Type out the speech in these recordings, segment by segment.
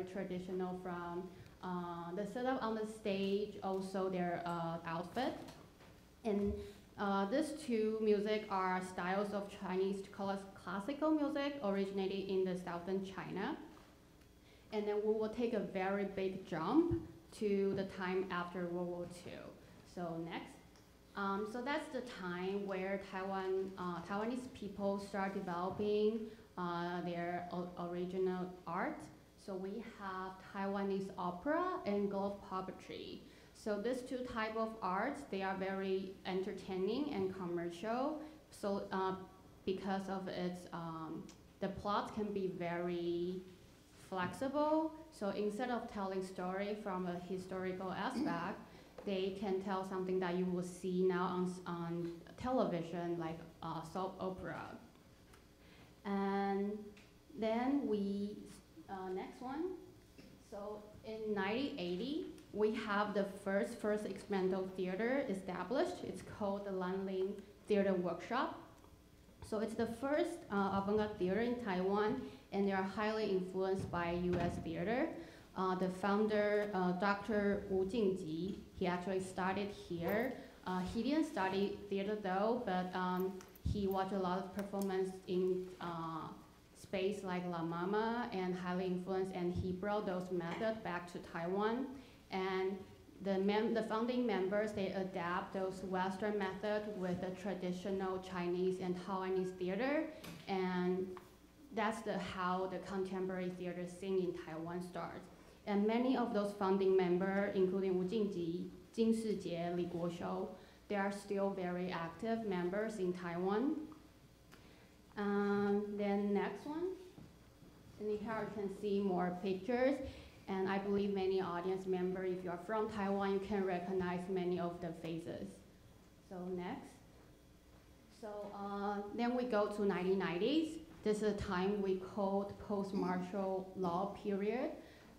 very traditional from uh, the setup on the stage, also their uh, outfit. And uh, these two music are styles of Chinese classical music originated in the southern China. And then we will take a very big jump to the time after World War II. So next. Um, so that's the time where Taiwan, uh, Taiwanese people start developing uh, their original art. So we have Taiwanese opera and glove puppetry. So these two type of arts, they are very entertaining and commercial. So uh, because of its, um, the plot can be very flexible. So instead of telling story from a historical aspect, they can tell something that you will see now on, on television, like uh, soap opera. And then we, uh, next one. So in 1980, we have the first first experimental theater established. It's called the Lanling Theater Workshop. So it's the first uh, avant-garde theater in Taiwan, and they are highly influenced by U.S. theater. Uh, the founder, uh, Dr. Wu Jingji, he actually started here. Uh, he didn't study theater though, but um, he watched a lot of performance in uh, space like La Mama and highly influenced, and he brought those methods back to Taiwan. And the, the founding members, they adapt those Western methods with the traditional Chinese and Taiwanese theater, and that's the, how the contemporary theater scene in Taiwan starts. And many of those founding members, including Wu Jingji, Jin Shijie, Li Guoshou, they are still very active members in Taiwan. Um, then next one. And here you can see more pictures. And I believe many audience members, if you are from Taiwan, you can recognize many of the faces. So next. So uh, then we go to 1990s. This is a time we called post-martial law period.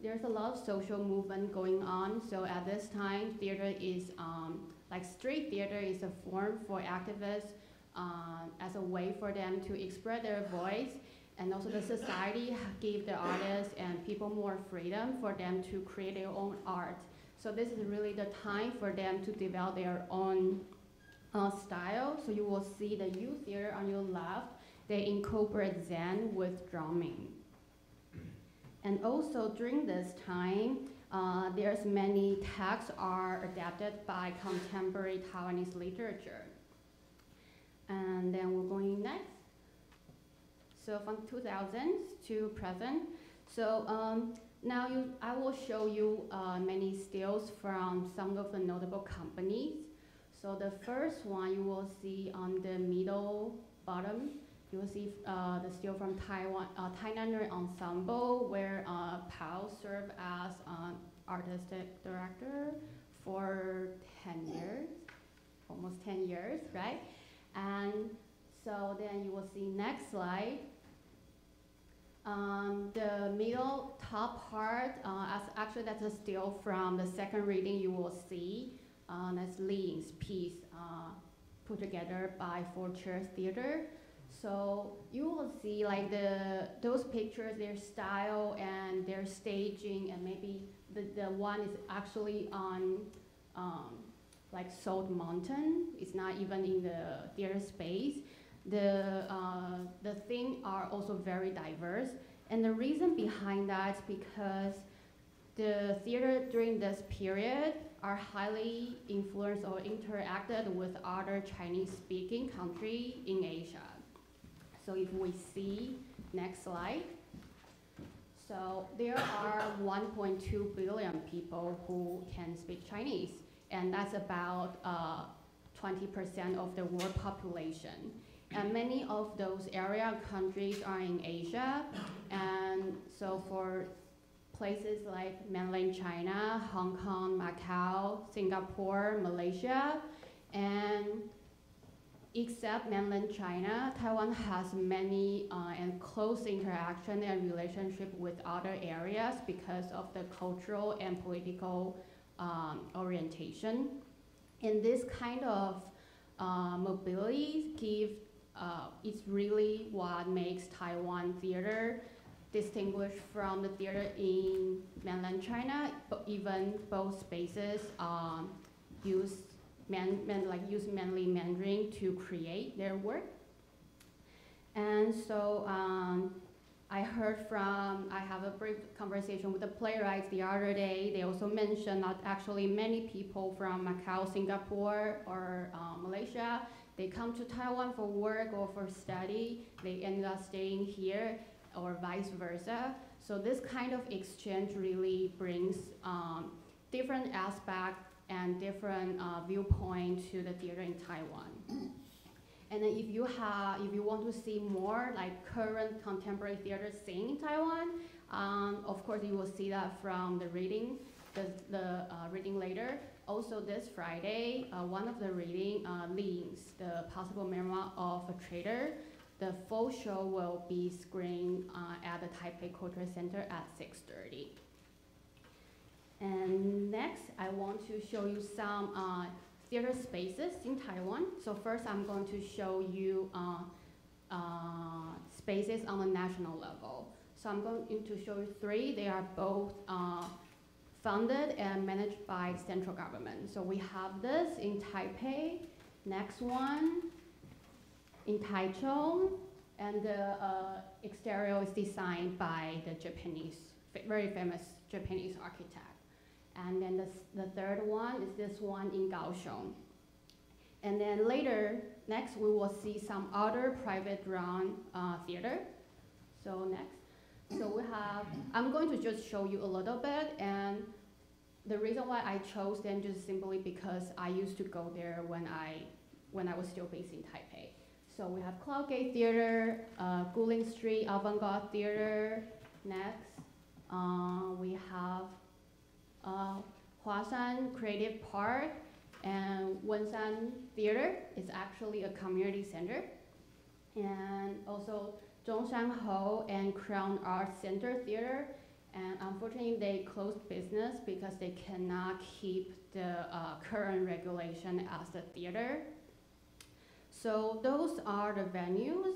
There's a lot of social movement going on. So at this time, theater is, um, like street theater is a form for activists uh, as a way for them to express their voice and also the society gave the artists and people more freedom for them to create their own art. So this is really the time for them to develop their own uh, style. So you will see the youth theater on your left, they incorporate Zen with drumming. And also during this time, uh, there's many texts are adapted by contemporary Taiwanese literature. And then we're going next. So from 2000 to present. So um, now you, I will show you uh, many stills from some of the notable companies. So the first one you will see on the middle bottom, you will see uh, the still from Taiwan, uh, Ensemble, where uh, Pao served as an artistic director for 10 years, almost 10 years, right? And so then you will see next slide. Um, the middle top part, uh, actually that's a still from the second reading you will see. Uh, that's Ying's piece uh, put together by Four Chairs Theater. So you will see like the those pictures, their style and their staging, and maybe the, the one is actually on um, like Salt Mountain. It's not even in the theater space the, uh, the theme are also very diverse. And the reason behind that is because the theater during this period are highly influenced or interacted with other Chinese-speaking countries in Asia. So if we see, next slide. So there are 1.2 billion people who can speak Chinese, and that's about 20% uh, of the world population. And many of those area countries are in Asia. And so for places like mainland China, Hong Kong, Macau, Singapore, Malaysia, and except mainland China, Taiwan has many uh, and close interaction and relationship with other areas because of the cultural and political um, orientation. And this kind of uh, mobility give uh, it's really what makes Taiwan theater distinguished from the theater in mainland China, but even both spaces um, use man, man, like use mainly Mandarin to create their work. And so um, I heard from, I have a brief conversation with the playwrights the other day. They also mentioned that actually many people from Macau, Singapore, or uh, Malaysia, they come to Taiwan for work or for study. They end up staying here or vice versa. So this kind of exchange really brings um, different aspects and different uh, viewpoint to the theater in Taiwan. And then if you have, if you want to see more like current contemporary theater scene in Taiwan, um, of course you will see that from the reading, the, the uh, reading later. Also this Friday, uh, one of the reading uh, the possible memoir of a traitor. The full show will be screened uh, at the Taipei Cultural Center at 6.30. And next, I want to show you some uh, theater spaces in Taiwan. So first, I'm going to show you uh, uh, spaces on the national level. So I'm going to show you three. They are both uh, funded and managed by central government. So we have this in Taipei. Next one in Taichung, and the uh, exterior is designed by the Japanese, very famous Japanese architect. And then the, the third one is this one in Kaohsiung. And then later, next we will see some other private run uh, theater. So next, so we have, I'm going to just show you a little bit and the reason why I chose them just simply because I used to go there when I, when I was still based in Taipei. So we have Cloudgate Theater, uh, Guling Street Avant-Garde Theater. Next, uh, we have uh, Huashan Creative Park and Wenshan Theater is actually a community center. And also Zhongshan Ho and Crown Art Center Theater. And unfortunately, they closed business because they cannot keep the uh, current regulation as a theater. So those are the venues.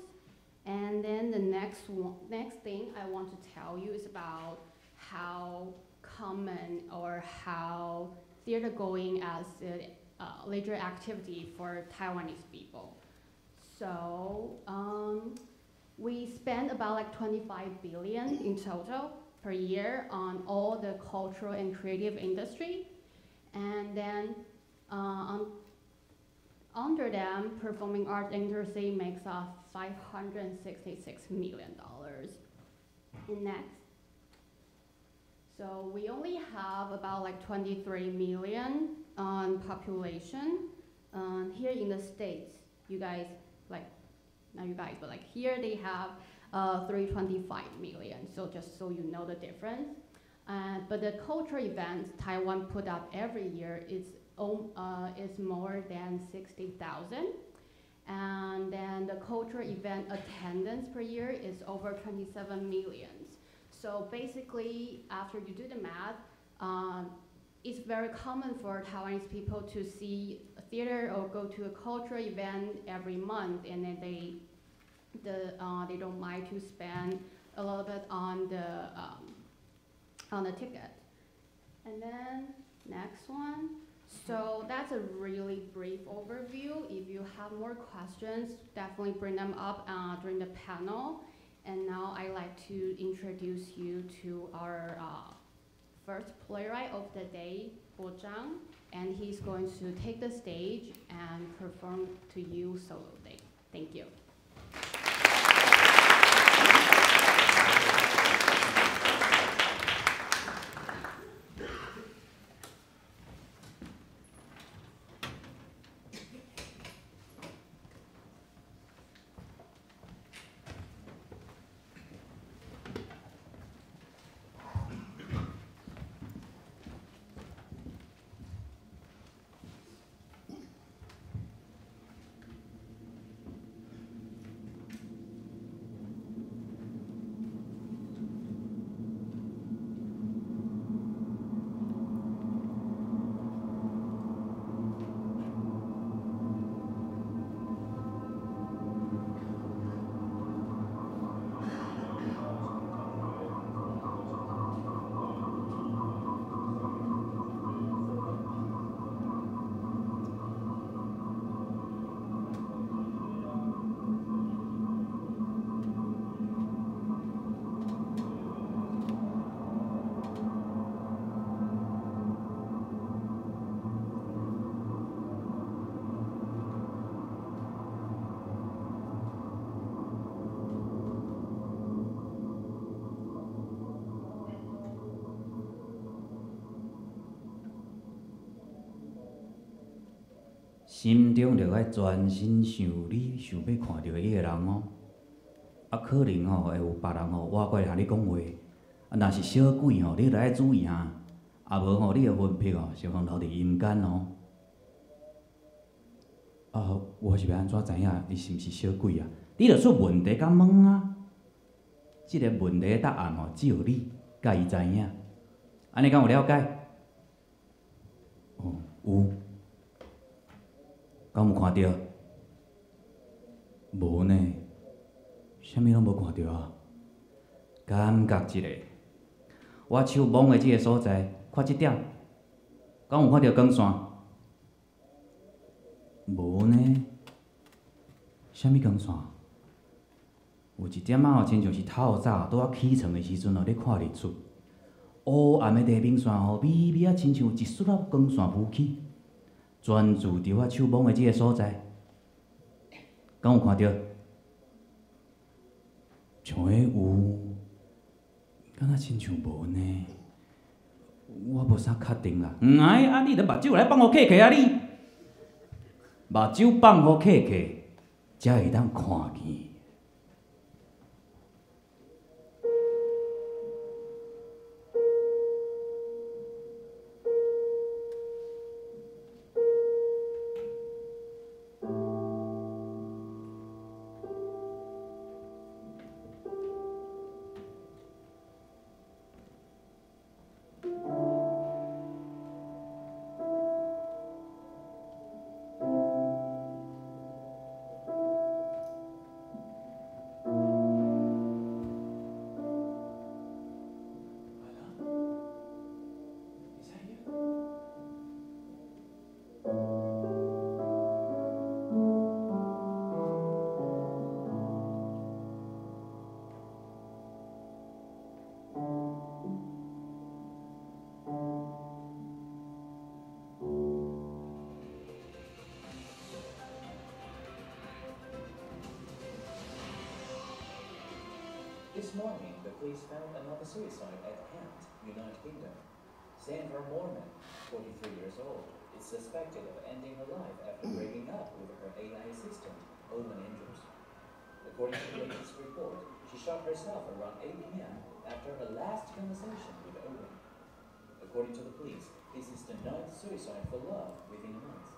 And then the next one, next thing I want to tell you is about how common or how theater going as a uh, leisure activity for Taiwanese people. So um, we spend about like 25 billion in total per year on all the cultural and creative industry. And then uh, on, under them, performing arts industry makes up 566 million dollars. And next. So we only have about like 23 million um, population. Um, here in the States, you guys, like, not you guys, but like here they have uh, 325 million. So just so you know the difference. Uh, but the cultural events Taiwan put up every year is, uh, is more than 60,000. And then the cultural event attendance per year is over 27 million. So basically, after you do the math, um, it's very common for Taiwanese people to see a theater or go to a cultural event every month, and then they, the, uh, they don't mind to spend a little bit on the, um, on the ticket. And then next one. So that's a really brief overview. If you have more questions, definitely bring them up uh, during the panel. And now I'd like to introduce you to our uh, first playwright of the day, Bo Zhang, and he's going to take the stage and perform to you sololy. Thank you. 心中着爱专心想你想要看到伊个人哦。啊，可能吼会有别人吼挖过来向你讲话，啊，若是小鬼吼，你着爱注意哈。啊无吼，你个魂魄哦，是放留伫阴间哦。啊，我是要安怎知影伊是毋是小鬼啊？你着出问题甲问啊。即个问题的答案吼，只有你甲伊知影。安尼敢有了解？哦，有。敢有看到？无呢，啥物拢无看到啊？感觉一下，我手摸的即个所在，看即点，敢有看到光线？无呢，啥物光线？有一点仔吼，亲像是透早拄啊起床的时阵吼，咧看日出。黑暗的地平线吼，微微啊，亲像一束啊光线浮起，专注伫我手摸的即个所在。敢有看到？像迄有，敢若亲像无呢？我无啥确定啦。嗯哎，啊，你著目睭来放互客客啊你，目睭放互客客，才会当看见。This morning, the police found another suicide at Kent, United Kingdom. Sandra Mormon, 43 years old, is suspected of ending her life after breaking up with her AI assistant, Owen Andrews. According to the latest report, she shot herself around 8 p.m. after her last conversation with Owen. According to the police, this is the ninth suicide for love within a month.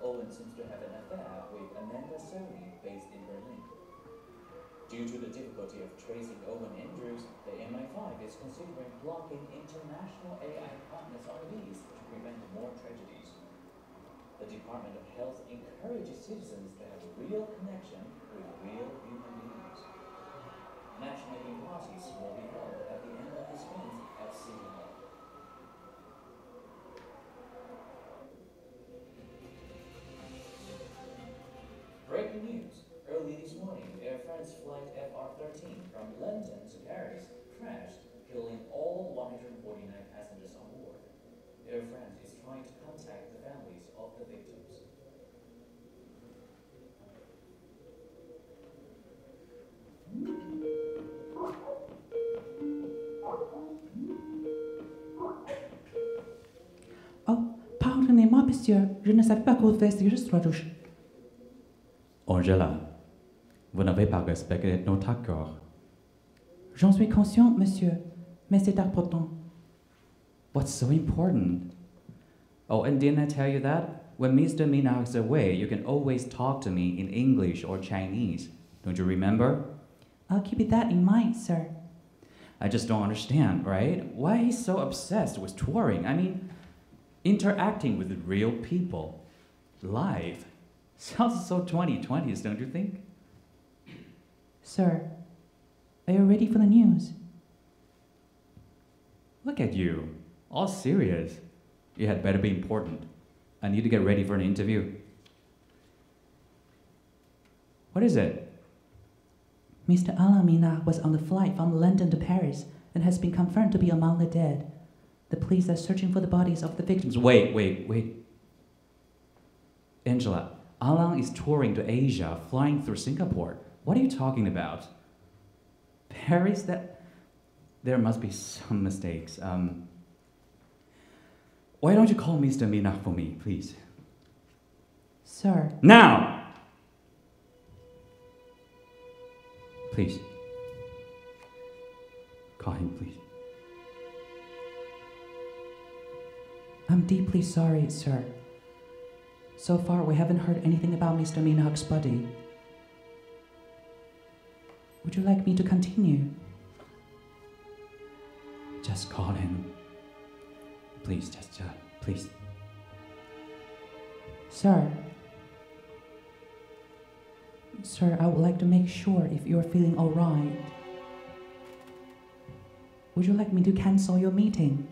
Owen seems to have an affair with Amanda Sony, based in Berlin. Due to the difficulty of tracing Owen Andrews, the MI5 is considering blocking international AI partners these to prevent more tragedies. The Department of Health encourages citizens to have real connection with real human beings. Youth parties will be held at the end of this month at City 149 passengers on board. Air France is trying to contact the families of the victims. Oh, pardonnez-moi, monsieur, je ne savais pas que vous faisiez juste trois douches. Angela, vous n'avez pas respecté notre accord. J'en suis conscient, monsieur, mais c'est important. What's so important? Oh, and didn't I tell you that? When Mr. Minard is away, you can always talk to me in English or Chinese. Don't you remember? I'll keep that in mind, sir. I just don't understand, right? Why he's so obsessed with touring. I mean, interacting with real people, live. Sounds so 2020s, don't you think? Sir, are you ready for the news? Look at you, all serious. It had better be important. I need to get ready for an interview. What is it? Mr. Alain Minard was on the flight from London to Paris and has been confirmed to be among the dead. The police are searching for the bodies of the victims. Wait, wait, wait. Angela, Alan is touring to Asia, flying through Singapore. What are you talking about? Paris? That there must be some mistakes. Um, why don't you call Mr. Minard for me, please? Sir, Now! Please. Call him, please. I'm deeply sorry, sir. So far, we haven't heard anything about Mr. Minard's body. Would you like me to continue? Just call him. Please, just, uh, please. Sir. Sir, I would like to make sure if you're feeling alright. Would you like me to cancel your meeting?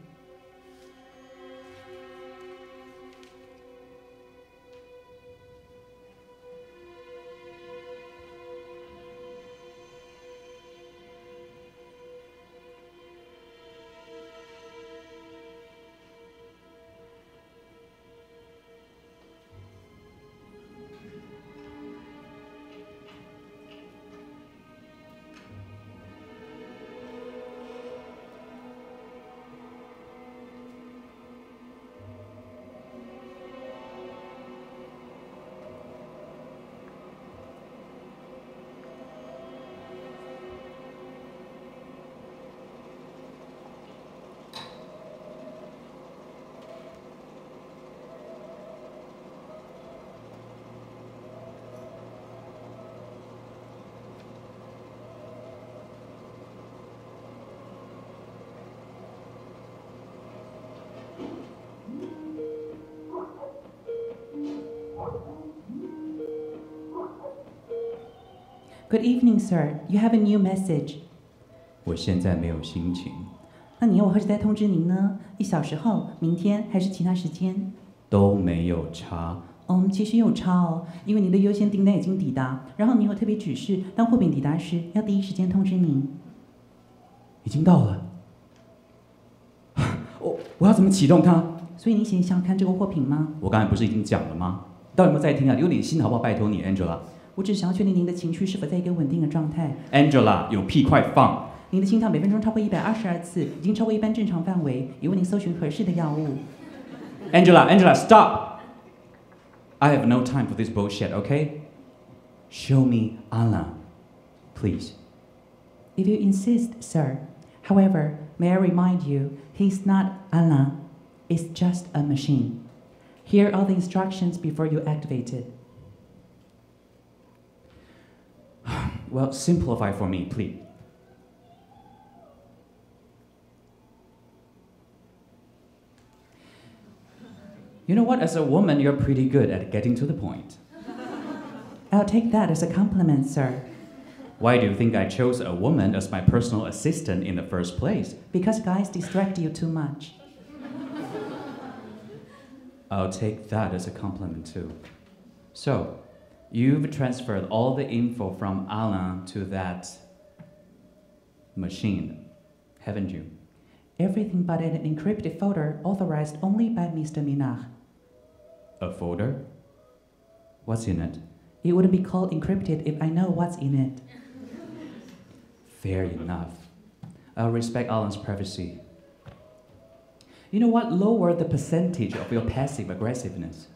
Good evening, sir. You have a new message. 我现在没有心情，那你要我何时再通知您呢？一小时后、明天还是其他时间？都没有差。嗯，其实有差哦，因为您的优先订单已经抵达，然后您有特别指示，当货品抵达时要第一时间通知您。已经到了。我我要怎么启动它？所以您想想看这个货品吗？我刚才不是已经讲了吗？到底有没有在听啊？有点心好不好？拜托你，Angela。我只想要确定您的情绪是否在一个稳定的状态。 Angela，有屁快放！您的心跳每分钟超过一百二十二次，已经超过一般正常范围，已为您搜寻合适的药物。 Angela，Angela，stop！I have no time for this bullshit, okay? Show me Allah, please. If you insist, sir. However, may I remind you, he's not Allah. It's just a machine. Here are the instructions before you activate it. Well, simplify for me, please. You know what? As a woman, you're pretty good at getting to the point. I'll take that as a compliment, sir. Why do you think I chose a woman as my personal assistant in the first place? Because guys distract you too much. I'll take that as a compliment too. So, you've transferred all the info from Alan to that machine, haven't you? Everything but an encrypted folder authorized only by Mr. Minard. A folder? What's in it? It wouldn't be called encrypted if I know what's in it. Fair enough. I'll respect Alan's privacy. You know what? Lower the percentage of your passive aggressiveness.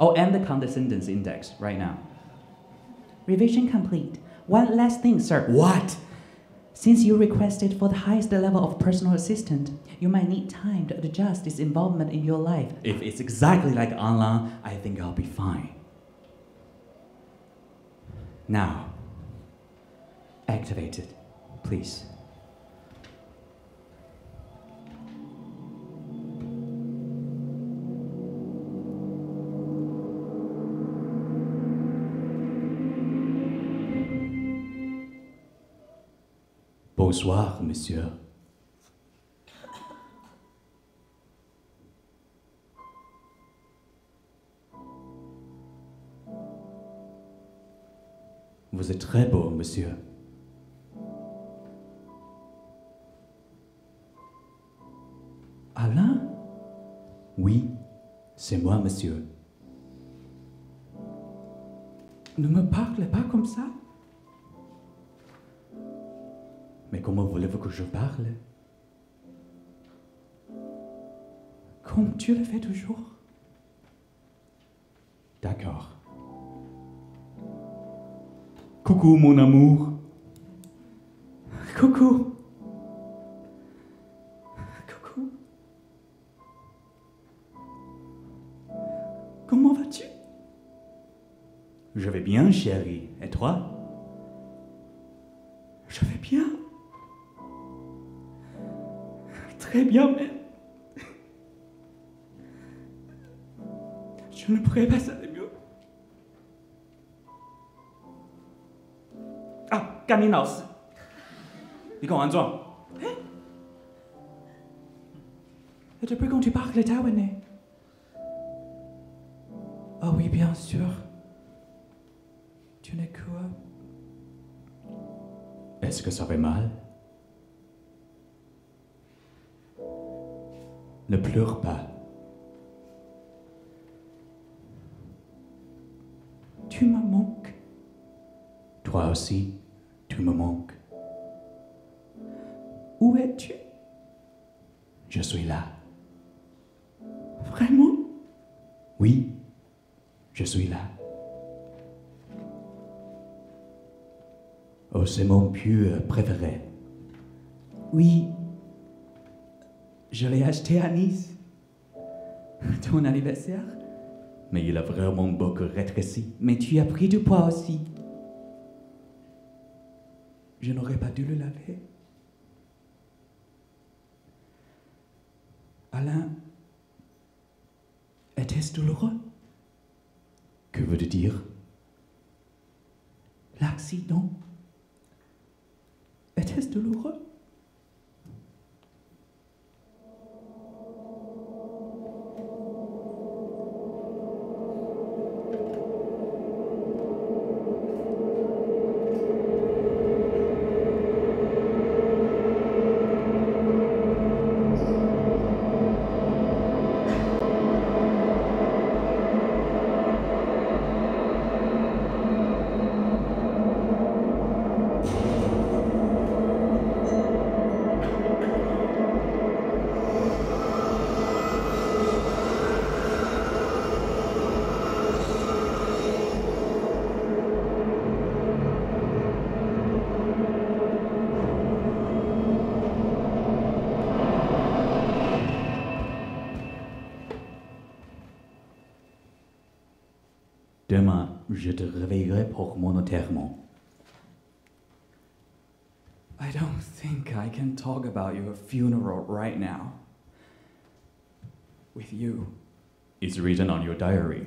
Oh, and the condescendence index right now. Revision complete. One last thing, sir. What? Since you requested for the highest level of personal assistant, you might need time to adjust its involvement in your life. If it's exactly like Alan, I think I'll be fine. Now, activate it, please. Bonsoir, monsieur. Vous êtes très beau, monsieur. Alain? Oui, c'est moi, monsieur. Ne me parlez pas comme ça. Mais comment voulez-vous que je parle? Comme tu le fais toujours. D'accord. Coucou mon amour. Coucou. Coucou. Comment vas-tu? Je vais bien, chérie. Et toi? Très bien, mais... Je ne pourrais pas aller mieux. Ah, 甘霖老师，你跟我安装。 Et depuis quand tu parles taïwanais Oh oui, bien sûr. Tu n'es que... Est-ce que ça fait mal Ne pleure pas. Tu me manques. Toi aussi, tu me manques. Où es-tu? Je suis là. Vraiment? Oui, je suis là. Oh, c'est mon pieu préféré. Oui. Je l'ai acheté à Nice. Ton anniversaire? Mais il a vraiment beaucoup rétréci. Mais tu as pris du poids aussi. Je n'aurais pas dû le laver. Alain, était-ce douloureux? Que veux-tu dire? L'accident Était-ce douloureux? Je te réveillerai pour mon enterrement. I don't think I can talk about your funeral right now. With you. It's written on your diary.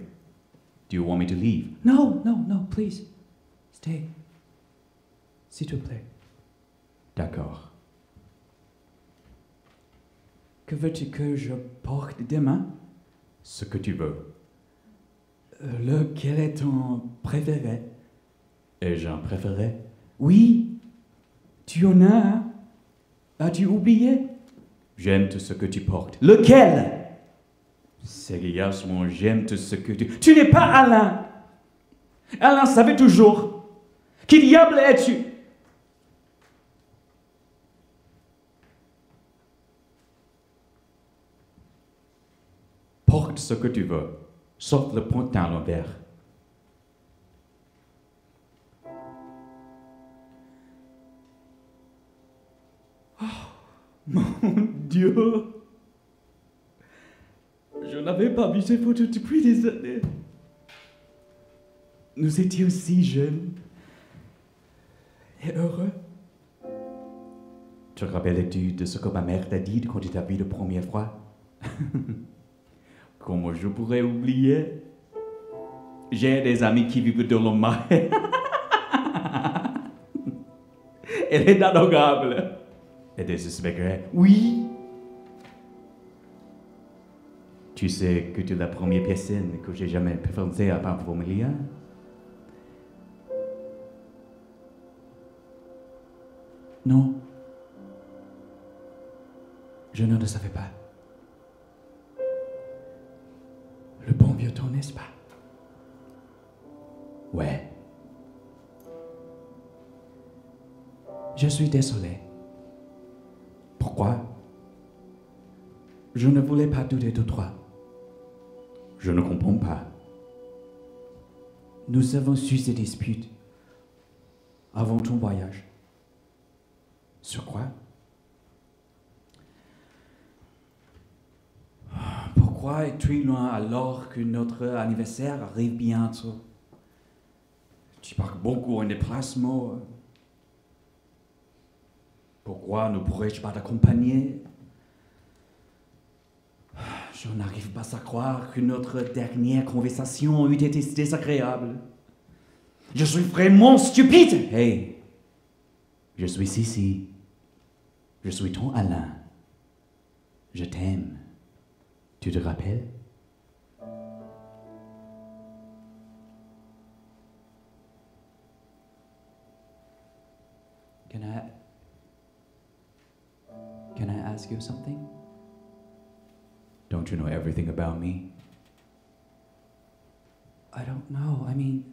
Do you want me to leave? No, no, no, please. Stay. S'il te plaît. D'accord. Que veux-tu que je porte demain? Ce que tu veux. Euh, Lequel est ton préféré? Ai-je un préféré Oui. Tu en as un As-tu oublié? J'aime tout ce que tu portes. Lequel? Sérieusement, j'aime tout ce que tu... Tu n'es pas Alain. Alain savait toujours. Qui diable es-tu? Porte ce que tu veux, sauf le pantalon à l'envers. Dieu. Je n'avais pas vu ces photos depuis des années. Nous étions si jeunes et heureux. Te rappelles-tu de ce que ma mère t'a dit quand tu t'as vu la première fois? Comment je pourrais oublier? J'ai des amis qui vivent dans le. Elle est adorable. Et des suspects. Oui. Tu sais que tu es la première personne que j'ai jamais préférée à part Formelia Non. Je ne le savais pas. Temps, n'est-ce pas? Ouais. Je suis désolé. Pourquoi? Je ne voulais pas douter de toi. Je ne comprends pas. Nous avons su ces disputes avant ton voyage. Sur quoi? Pourquoi es-tu loin alors que notre anniversaire arrive bientôt? Tu pars beaucoup en déplacement. Pourquoi ne pourrais-je pas t'accompagner? Je n'arrive pas à croire que notre dernière conversation eût été désagréable. Je suis vraiment stupide. Hey, je suis ici. Je suis ton Alain. Je t'aime. Tu te rappelles Can I Can I ask you something? Don't you know everything about me? I don't know. I mean,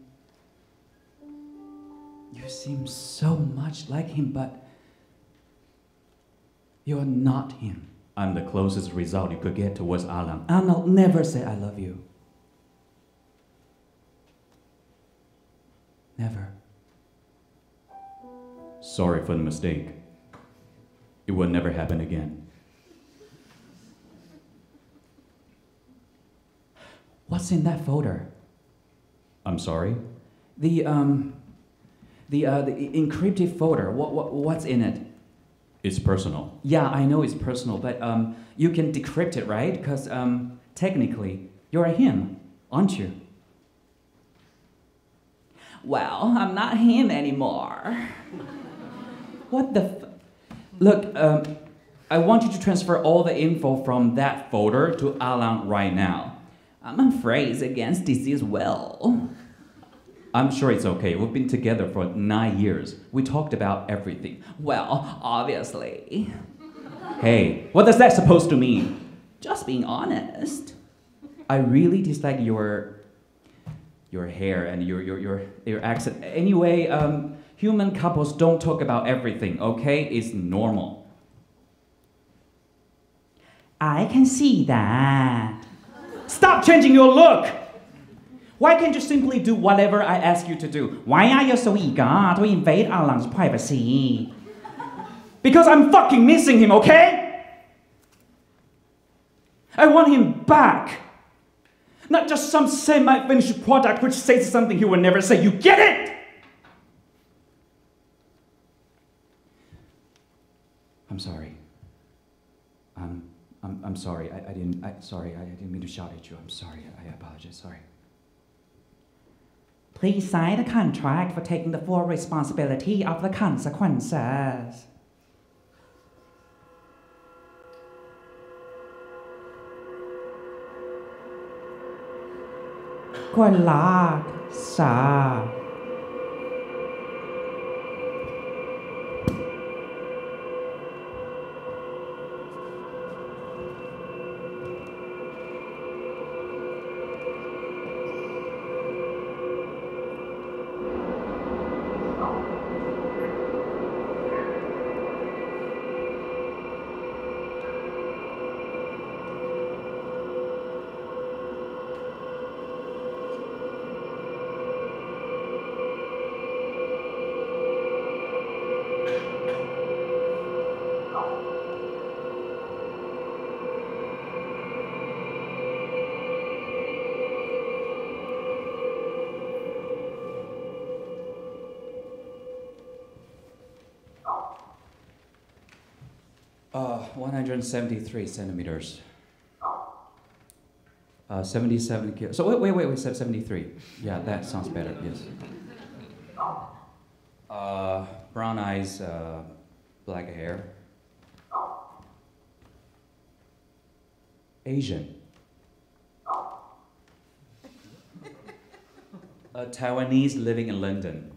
you seem so much like him, but you're not him. I'm the closest result you could get towards Alan. And I'll never say I love you. Never. Sorry for the mistake. It will never happen again. What's in that folder? I'm sorry? The, um, the, uh, the encrypted folder. What, what, what's in it? It's personal. Yeah, I know it's personal, but um, you can decrypt it, right? Because um, technically, you're him, aren't you? Well, I'm not him anymore. what the? F- Look, um, I want you to transfer all the info from that folder to Alan right now. I'm afraid it's against disease will. I'm sure it's okay. We've been together for nine years. We talked about everything. Well, obviously. hey, what does that supposed to mean? Just being honest. I really dislike your your hair and your your your, your accent. Anyway, um, human couples don't talk about everything, okay? It's normal. I can see that. Stop changing your look! Why can't you simply do whatever I ask you to do? Why are you so eager to invade Alan's privacy? Because I'm fucking missing him, okay? I want him back. Not just some semi finished product which says something he will never say. You get it? I'm sorry. I'm, I'm, I'm sorry. I, I didn't. I, sorry. I, I didn't mean to shout at you. I'm sorry. I, I apologize. Sorry. Please sign the contract for taking the full responsibility of the consequences. Good luck, sir. 173 centimeters. Uh, 77 kilos. So wait, wait, wait, wait, 73. Yeah, that sounds better, yes. Uh, brown eyes, uh, black hair. Asian. A Taiwanese living in London.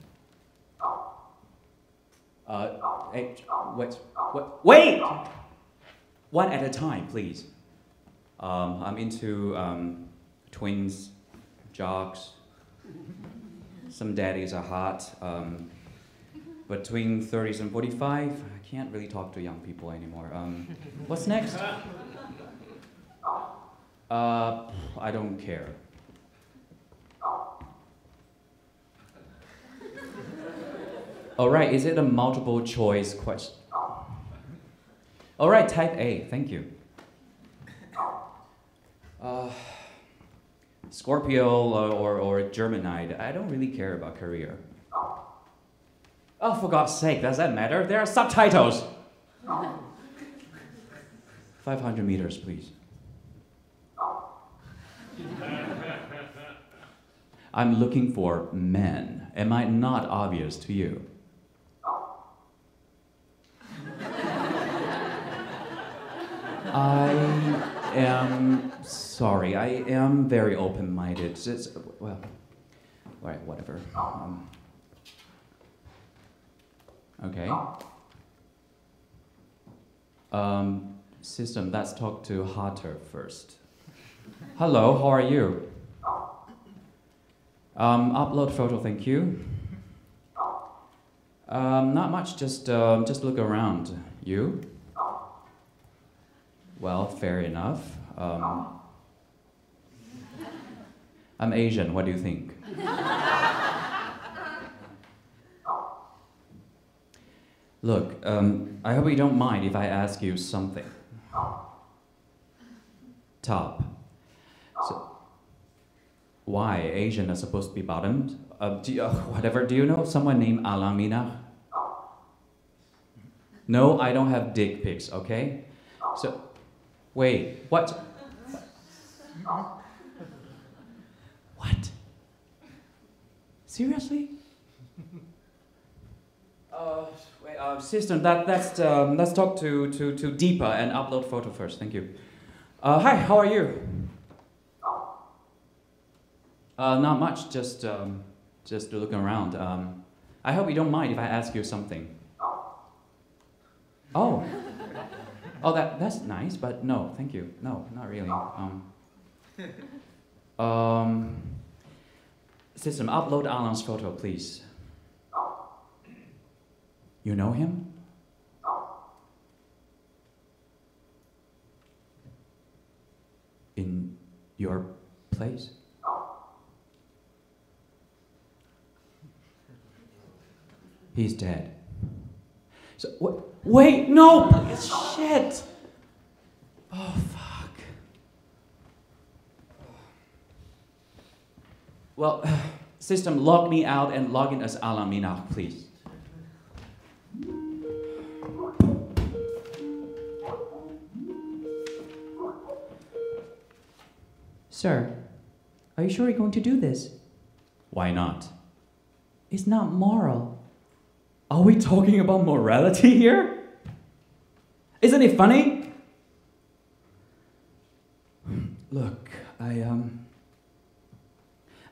Uh, wait, wait, wait! One at a time, please. Um, I'm into um, twins, jocks. Some daddies are hot. Um, between 30s and 45, I can't really talk to young people anymore. Um, what's next? Uh, I don't care. All right, is it a multiple choice question? All right, type A, thank you. Uh, Scorpio or, or, or Gemini, I don't really care about career. Oh, for God's sake, does that matter? There are subtitles! 500 meters, please. I'm looking for men. Am I not obvious to you? I am sorry. I am very open-minded. It's, well, all right, whatever. Um, okay. Um, system, let's talk to Hatter first. Hello, how are you? Um, upload photo, thank you. Um, not much, just, um, just look around. You? Well, fair enough. Um, I'm Asian, what do you think? Look, um, I hope you don't mind if I ask you something. Top. So, why Asian are supposed to be bottomed? Uh, do you, uh, whatever. Do you know someone named Alamina? No, I don't have dick pics. Okay. So, wait. What? What? Seriously? Uh, wait, uh, system. That that's um, let's talk to to to Deepa and upload photo first. Thank you. Uh, hi, how are you? Uh, not much. Just um, just looking around. Um, I hope you don't mind if I ask you something. Oh. Oh, that that's nice, but no, thank you. No, not really. Um. Um. System, upload Alan's photo, please. You know him? In your place? He's dead. So? Wait, no! Shit! Oh, fuck. Well, system, log me out and log in as Alamina, please. Sir, are you sure you're going to do this? Why not? It's not moral. Are we talking about morality here? Isn't it funny? Look, I um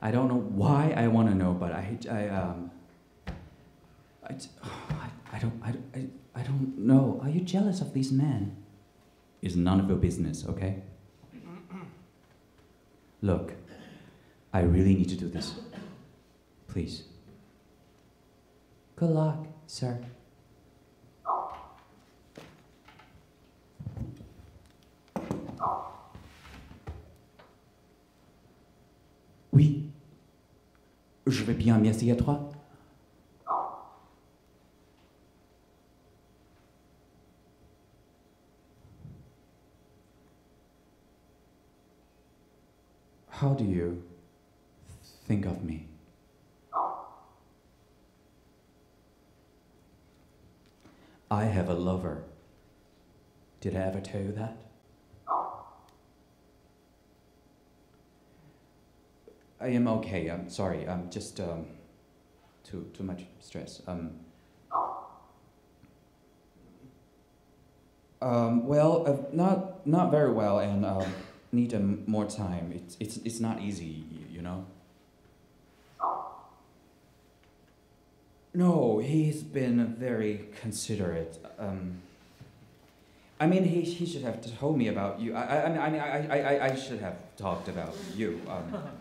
I don't know why I want to know, but I I um I, I, I don't I, I, I don't know. Are you jealous of these men? It's none of your business, okay? Look, I really need to do this. Please. Good luck, sir. Oui. Je vais bien, merci à toi. How do you think of me? I have a lover. Did I ever tell you that? I am okay. I'm sorry. I'm just um, too too much stress. Um, um, well, uh, not not very well, and um, need um, more time. It's it's it's not easy, you know. No, he's been very considerate. Um, I mean, he, he should have told me about you. I, I, I mean, I, I, I, I should have talked about you. Um,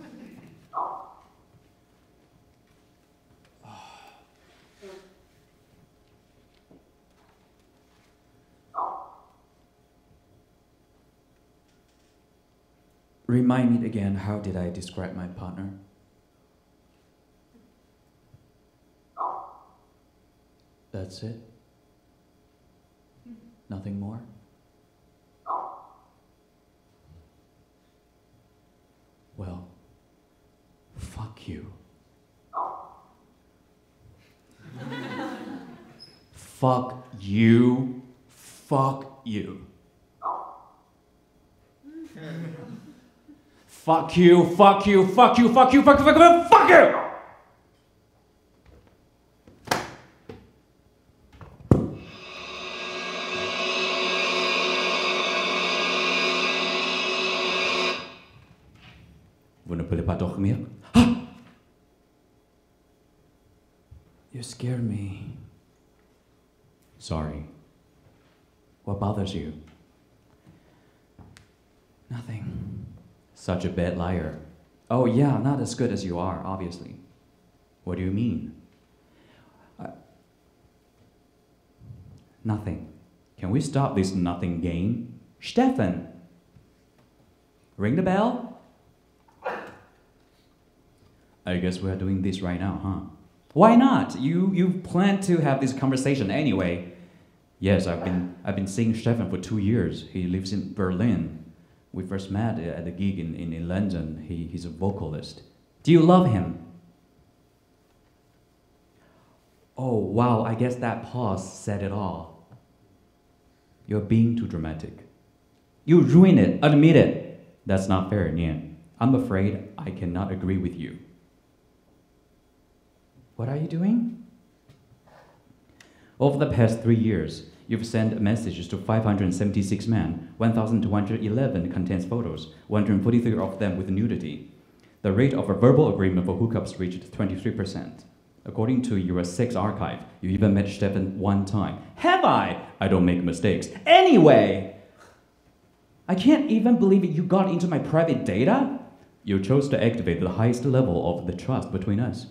Remind me again, how did I describe my partner? That's it? Nothing more? Well, fuck you. fuck you. Fuck you. fuck you, fuck you, fuck you, fuck you, fuck you, fuck you, fuck you! You scared me. Sorry. What bothers you? Nothing. Such a bad liar. Oh, yeah, not as good as you are, obviously. What do you mean? I... Nothing. Can we stop this nothing game? Stefan! Ring the bell? I guess we're doing this right now, huh? Why not? You you plan to have this conversation anyway. Yes, I've been I've been seeing Stefan for two years. He lives in Berlin. We first met at a gig in, in, in London. He, he's a vocalist. Do you love him? Oh wow, I guess that pause said it all. You're being too dramatic. You ruin it, admit it. That's not fair, Nian. I'm afraid I cannot agree with you. What are you doing? Over the past three years, you've sent messages to 576 men. 1,211 contains photos, 143 of them with nudity. The rate of a verbal agreement for hookups reached 23%. According to your sex archive, you even met Stefan one time. Have I? I don't make mistakes. Anyway! I can't even believe. You got into my private data? You chose to activate the highest level of the trust between us.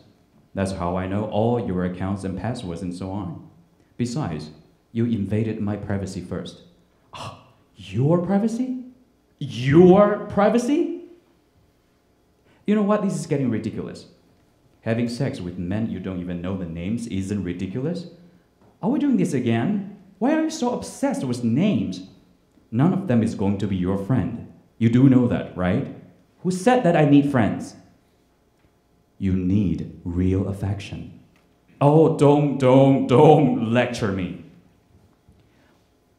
That's how I know all your accounts and passwords and so on. Besides, you invaded my privacy first. Oh, your privacy? Your privacy? You know what? This is getting ridiculous. Having sex with men you don't even know the names isn't ridiculous? Are we doing this again? Why are you so obsessed with names? None of them is going to be your friend. You do know that, right? Who said that I need friends? You need real affection. Oh, don't, don't, don't lecture me.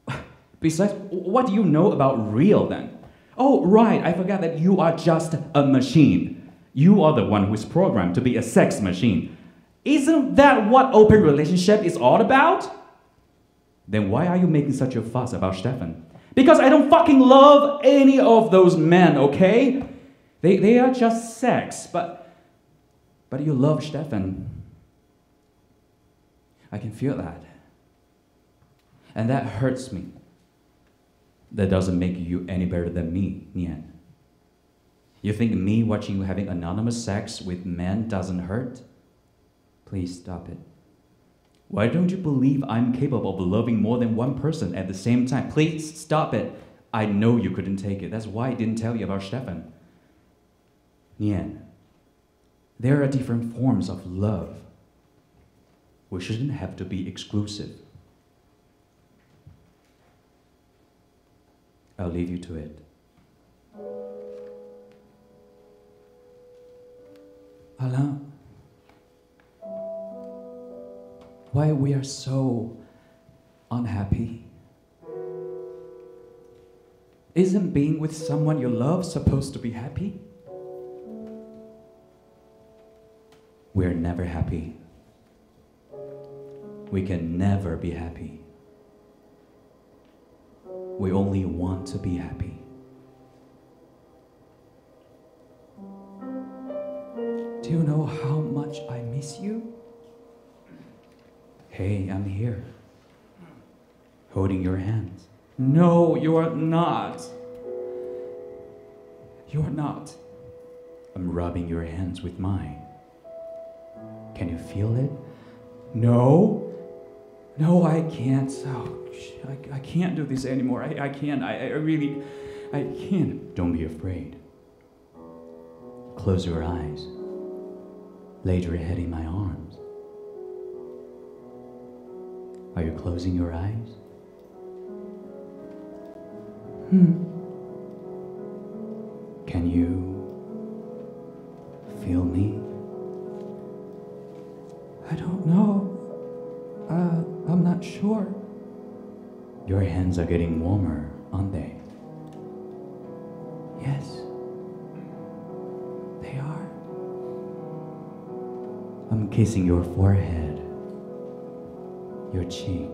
Besides, what do you know about real then? Oh, right, I forgot that you are just a machine. You are the one who is programmed to be a sex machine. Isn't that what open relationship is all about? Then why are you making such a fuss about Stefan? Because I don't fucking love any of those men, okay? They, they are just sex, but but you love Stefan. I can feel that. And that hurts me. That doesn't make you any better than me, Nian. You think me watching you having anonymous sex with men doesn't hurt? Please stop it. Why don't you believe I'm capable of loving more than one person at the same time? Please stop it. I know you couldn't take it. That's why I didn't tell you about Stefan. Nian, there are different forms of love. We shouldn't have to be exclusive. I'll leave you to it. Alain, why we are so unhappy? Isn't being with someone you love supposed to be happy? We're never happy. We can never be happy. We only want to be happy. Do you know how much I miss you? Hey, I'm here. Holding your hands. No, you are not. You are not. I'm rubbing your hands with mine. Can you feel it? No. No, I can't. Oh, I, I can't do this anymore. I, I can't. I, I really, I can't. Don't be afraid. Close your eyes. Lay your head in my arms. Are you closing your eyes? Hmm. Can you feel me? Don't know. Uh, I'm not sure. Your hands are getting warmer, aren't they? Yes. They are. I'm kissing your forehead, your cheek,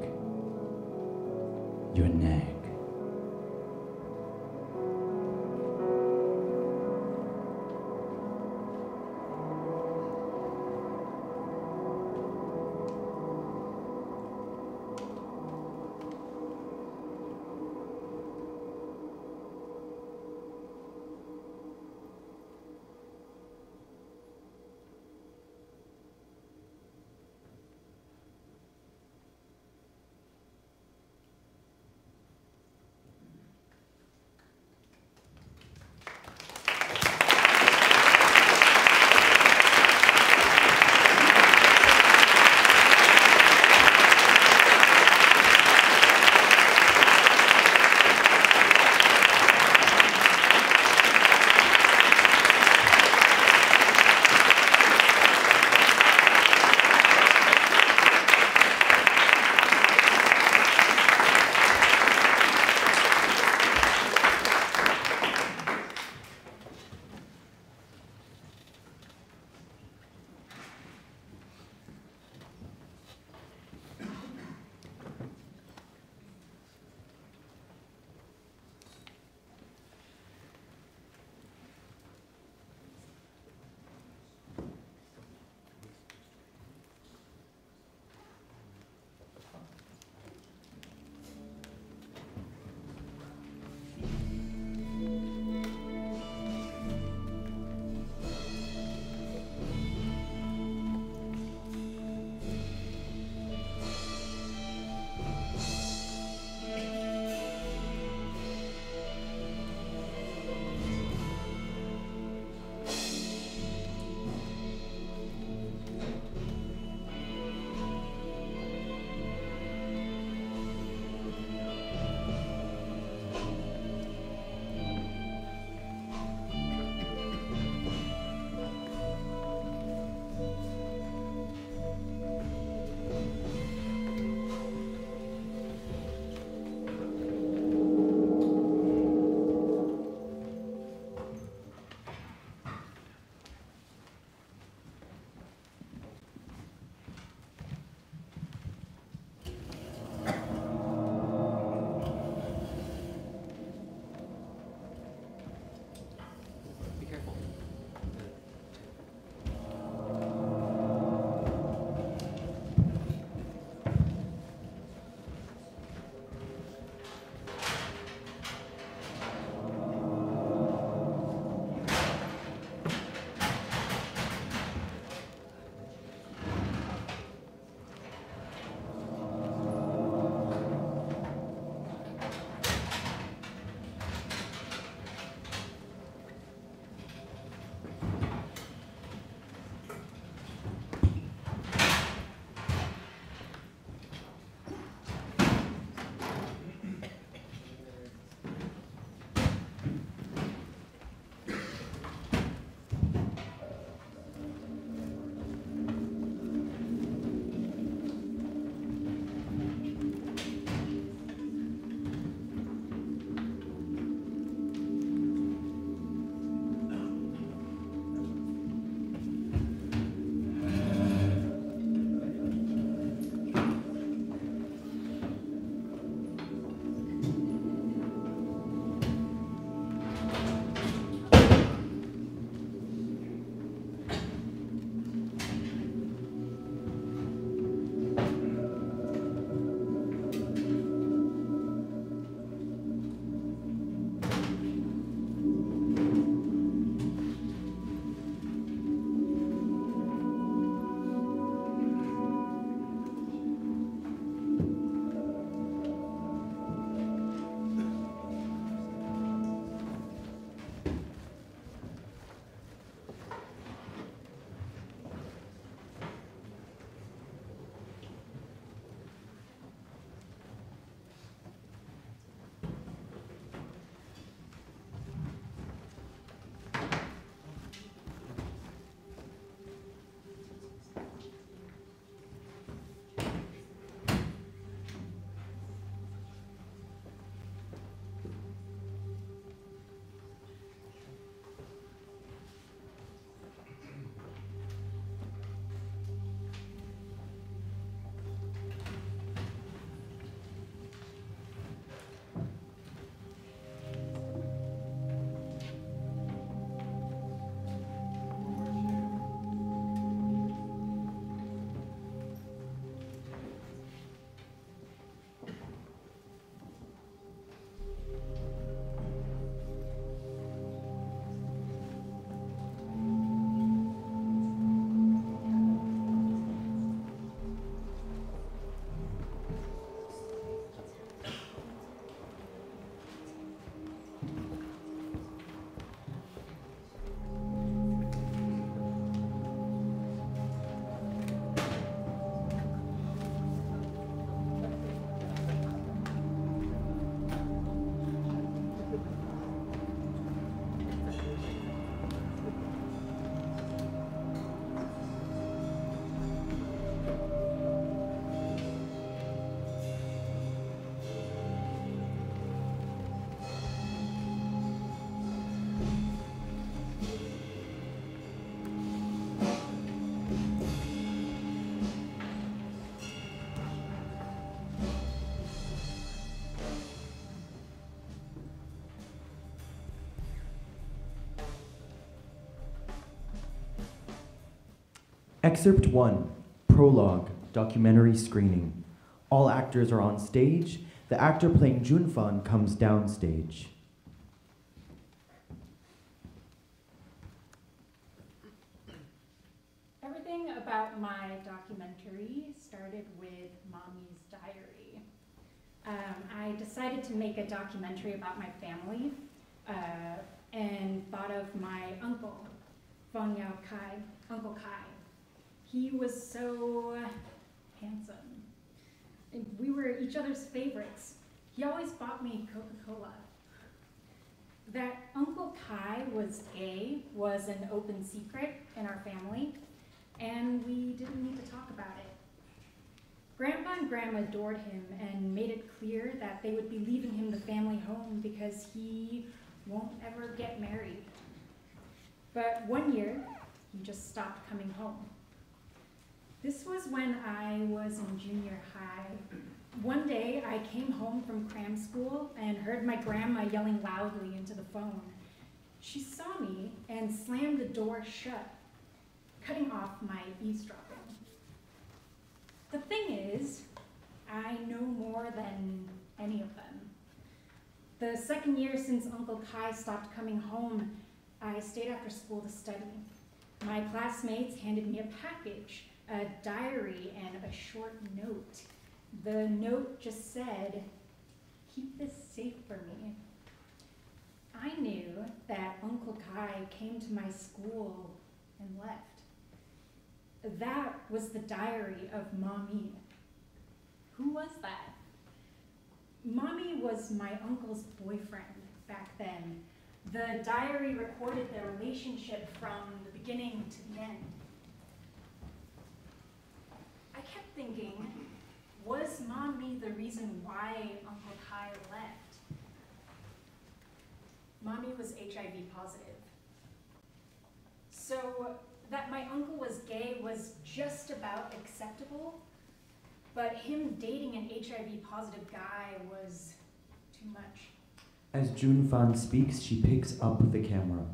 Excerpt 1 Prologue Documentary Screening. All actors are on stage. The actor playing Junfan comes downstage. Everything about my documentary started with Mommy's Diary. Um, I decided to make a documentary about my family uh, and thought of my uncle, Feng Yao Kai, Uncle Kai. He was so handsome. And we were each other's favorites. He always bought me Coca Cola. That Uncle Kai was gay was an open secret in our family and we didn't need to talk about it. Grandpa and Grandma adored him and made it clear that they would be leaving him the family home because he won't ever get married. But one year, he just stopped coming home. This was when I was in junior high. One day, I came home from cram school and heard my grandma yelling loudly into the phone. She saw me and slammed the door shut cutting off my eavesdropping. The thing is, I know more than any of them. The second year since Uncle Kai stopped coming home, I stayed after school to study. My classmates handed me a package, a diary, and a short note. The note just said, keep this safe for me. I knew that Uncle Kai came to my school and left. That was the diary of Mommy. Who was that? Mommy was my uncle's boyfriend back then. The diary recorded their relationship from the beginning to the end. I kept thinking, was Mommy the reason why Uncle Kai left? Mommy was HIV positive. So that my uncle was gay was just about acceptable, but him dating an HIV positive guy was too much. As Junfan speaks, she picks up the camera.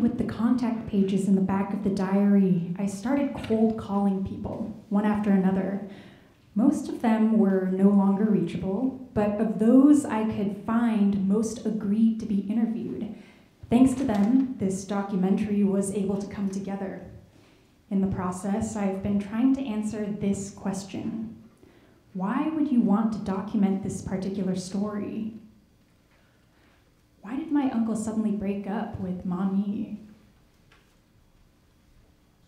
With the contact pages in the back of the diary, I started cold calling people, one after another. Most of them were no longer reachable, but of those I could find, most agreed to be interviewed. Thanks to them, this documentary was able to come together. In the process, I've been trying to answer this question Why would you want to document this particular story? Why did my uncle suddenly break up with mommy?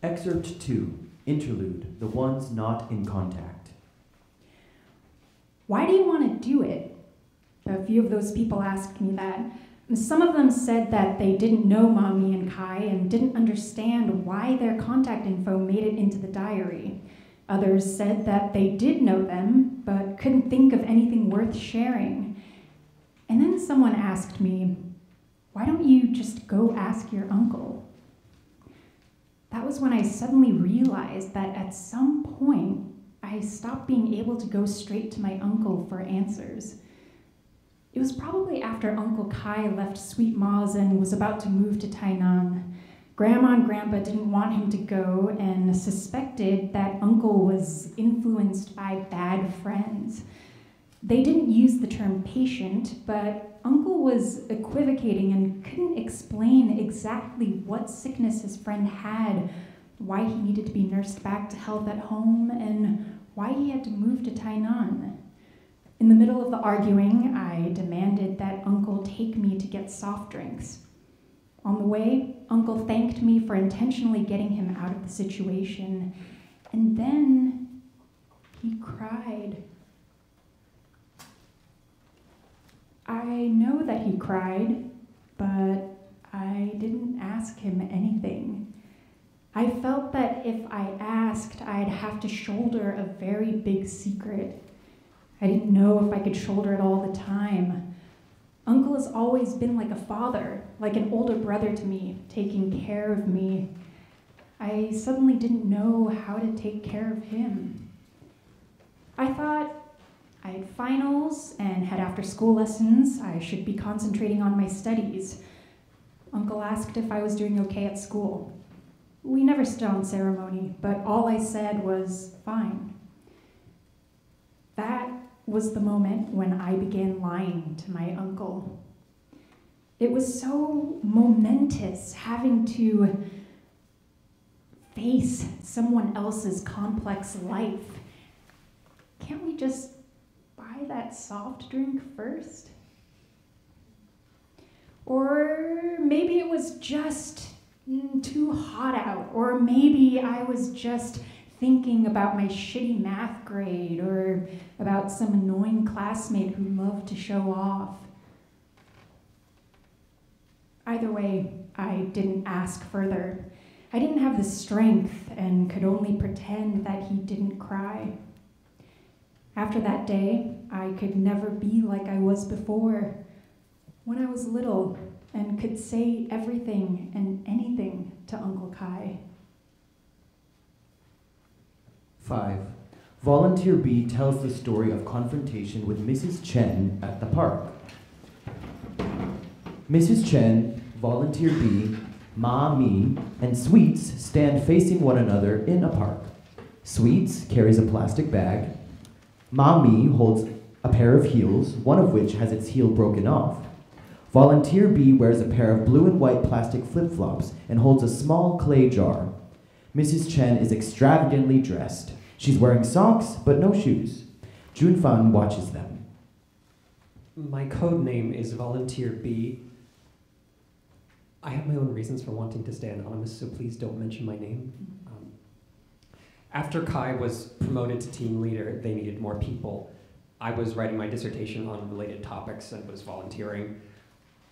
Excerpt 2 Interlude The Ones Not in Contact. Why do you want to do it? A few of those people asked me that. And some of them said that they didn't know Mommy and Kai and didn't understand why their contact info made it into the diary. Others said that they did know them, but couldn't think of anything worth sharing. And then someone asked me, Why don't you just go ask your uncle? That was when I suddenly realized that at some point I stopped being able to go straight to my uncle for answers. It was probably after Uncle Kai left Sweet Ma's and was about to move to Tainan. Grandma and Grandpa didn't want him to go and suspected that Uncle was influenced by bad friends. They didn't use the term patient, but Uncle was equivocating and couldn't explain exactly what sickness his friend had, why he needed to be nursed back to health at home, and why he had to move to Tainan. In the middle of the arguing, I demanded that Uncle take me to get soft drinks. On the way, Uncle thanked me for intentionally getting him out of the situation, and then he cried. I know that he cried, but I didn't ask him anything. I felt that if I asked, I'd have to shoulder a very big secret. I didn't know if I could shoulder it all the time. Uncle has always been like a father, like an older brother to me, taking care of me. I suddenly didn't know how to take care of him. I thought I had finals and had after school lessons. I should be concentrating on my studies. Uncle asked if I was doing okay at school. We never stood on ceremony, but all I said was, fine. That was the moment when I began lying to my uncle. It was so momentous having to face someone else's complex life. Can't we just buy that soft drink first? Or maybe it was just too hot out, or maybe I was just thinking about my shitty math grade or about some annoying classmate who loved to show off. Either way, I didn't ask further. I didn't have the strength and could only pretend that he didn't cry. After that day, I could never be like I was before. When I was little and could say everything and anything to Uncle Kai. 5. Volunteer B tells the story of confrontation with Mrs. Chen at the park. Mrs. Chen, Volunteer B, Ma Mi, and Sweets stand facing one another in a park. Sweets carries a plastic bag. Mi holds a pair of heels, one of which has its heel broken off. Volunteer B wears a pair of blue and white plastic flip flops and holds a small clay jar. Mrs. Chen is extravagantly dressed. She's wearing socks, but no shoes. Junfan watches them. My code name is Volunteer B. I have my own reasons for wanting to stay anonymous, so please don't mention my name. After Kai was promoted to team leader, they needed more people. I was writing my dissertation on related topics and was volunteering.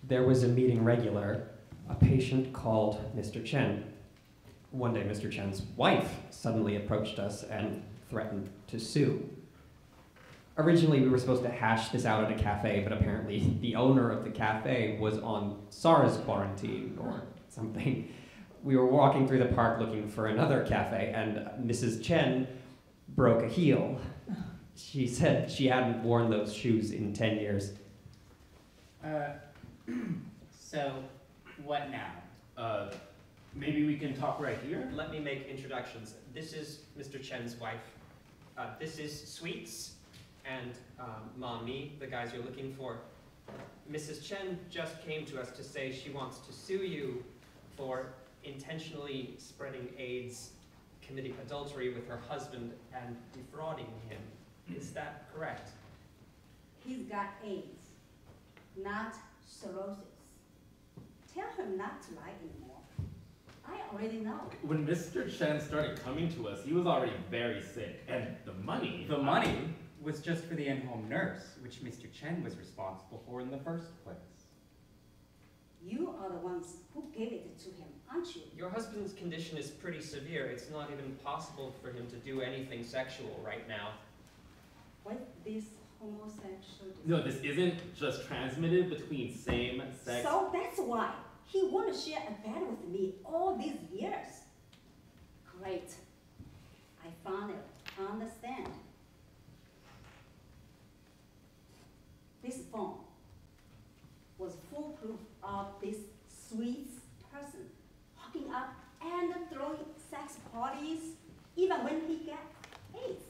There was a meeting regular, a patient called Mr. Chen. One day, Mr. Chen's wife suddenly approached us and threatened to sue. Originally, we were supposed to hash this out at a cafe, but apparently the owner of the cafe was on SARS quarantine or something. We were walking through the park looking for another cafe, and Mrs. Chen broke a heel. She said she hadn't worn those shoes in 10 years. Uh, so, what now? Uh, maybe we can talk right here? Let me make introductions. This is Mr. Chen's wife. Uh, this is Sweets and um, Mommy, the guys you're looking for. Mrs. Chen just came to us to say she wants to sue you for intentionally spreading AIDS, committing adultery with her husband, and defrauding him. Is that correct? He's got AIDS, not cirrhosis. Tell him not to lie anymore. I already know. When Mr. Chen started coming to us, he was already very sick. And the money. The money um, was just for the in-home nurse, which Mr. Chen was responsible for in the first place. You are the ones who gave it to him, aren't you? Your husband's condition is pretty severe. It's not even possible for him to do anything sexual right now. What this homosexual? No, this isn't just transmitted between same sex. So that's why he want to share a bed with me all these years. Great. I finally understand. This phone was foolproof of this sweet person hooking up and throwing sex parties even when he got AIDS.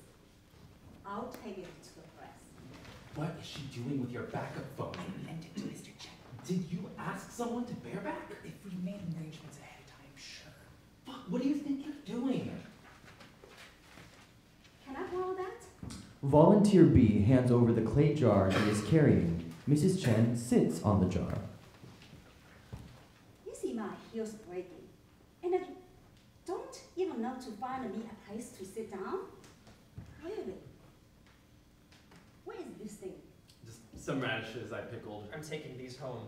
I'll take it to the press. What is she doing with your backup phone? I lent it to Mr. Chen. Did you ask someone to bareback? If we made arrangements ahead of time, sure. Fuck, what do you think you're doing? Can I borrow that? Volunteer B hands over the clay jar he is carrying. Mrs. Chen sits on the jar. You see my heels breaking, and I don't even know to find me a place to sit down? Really? What is this thing? Just some radishes I pickled. I'm taking these home.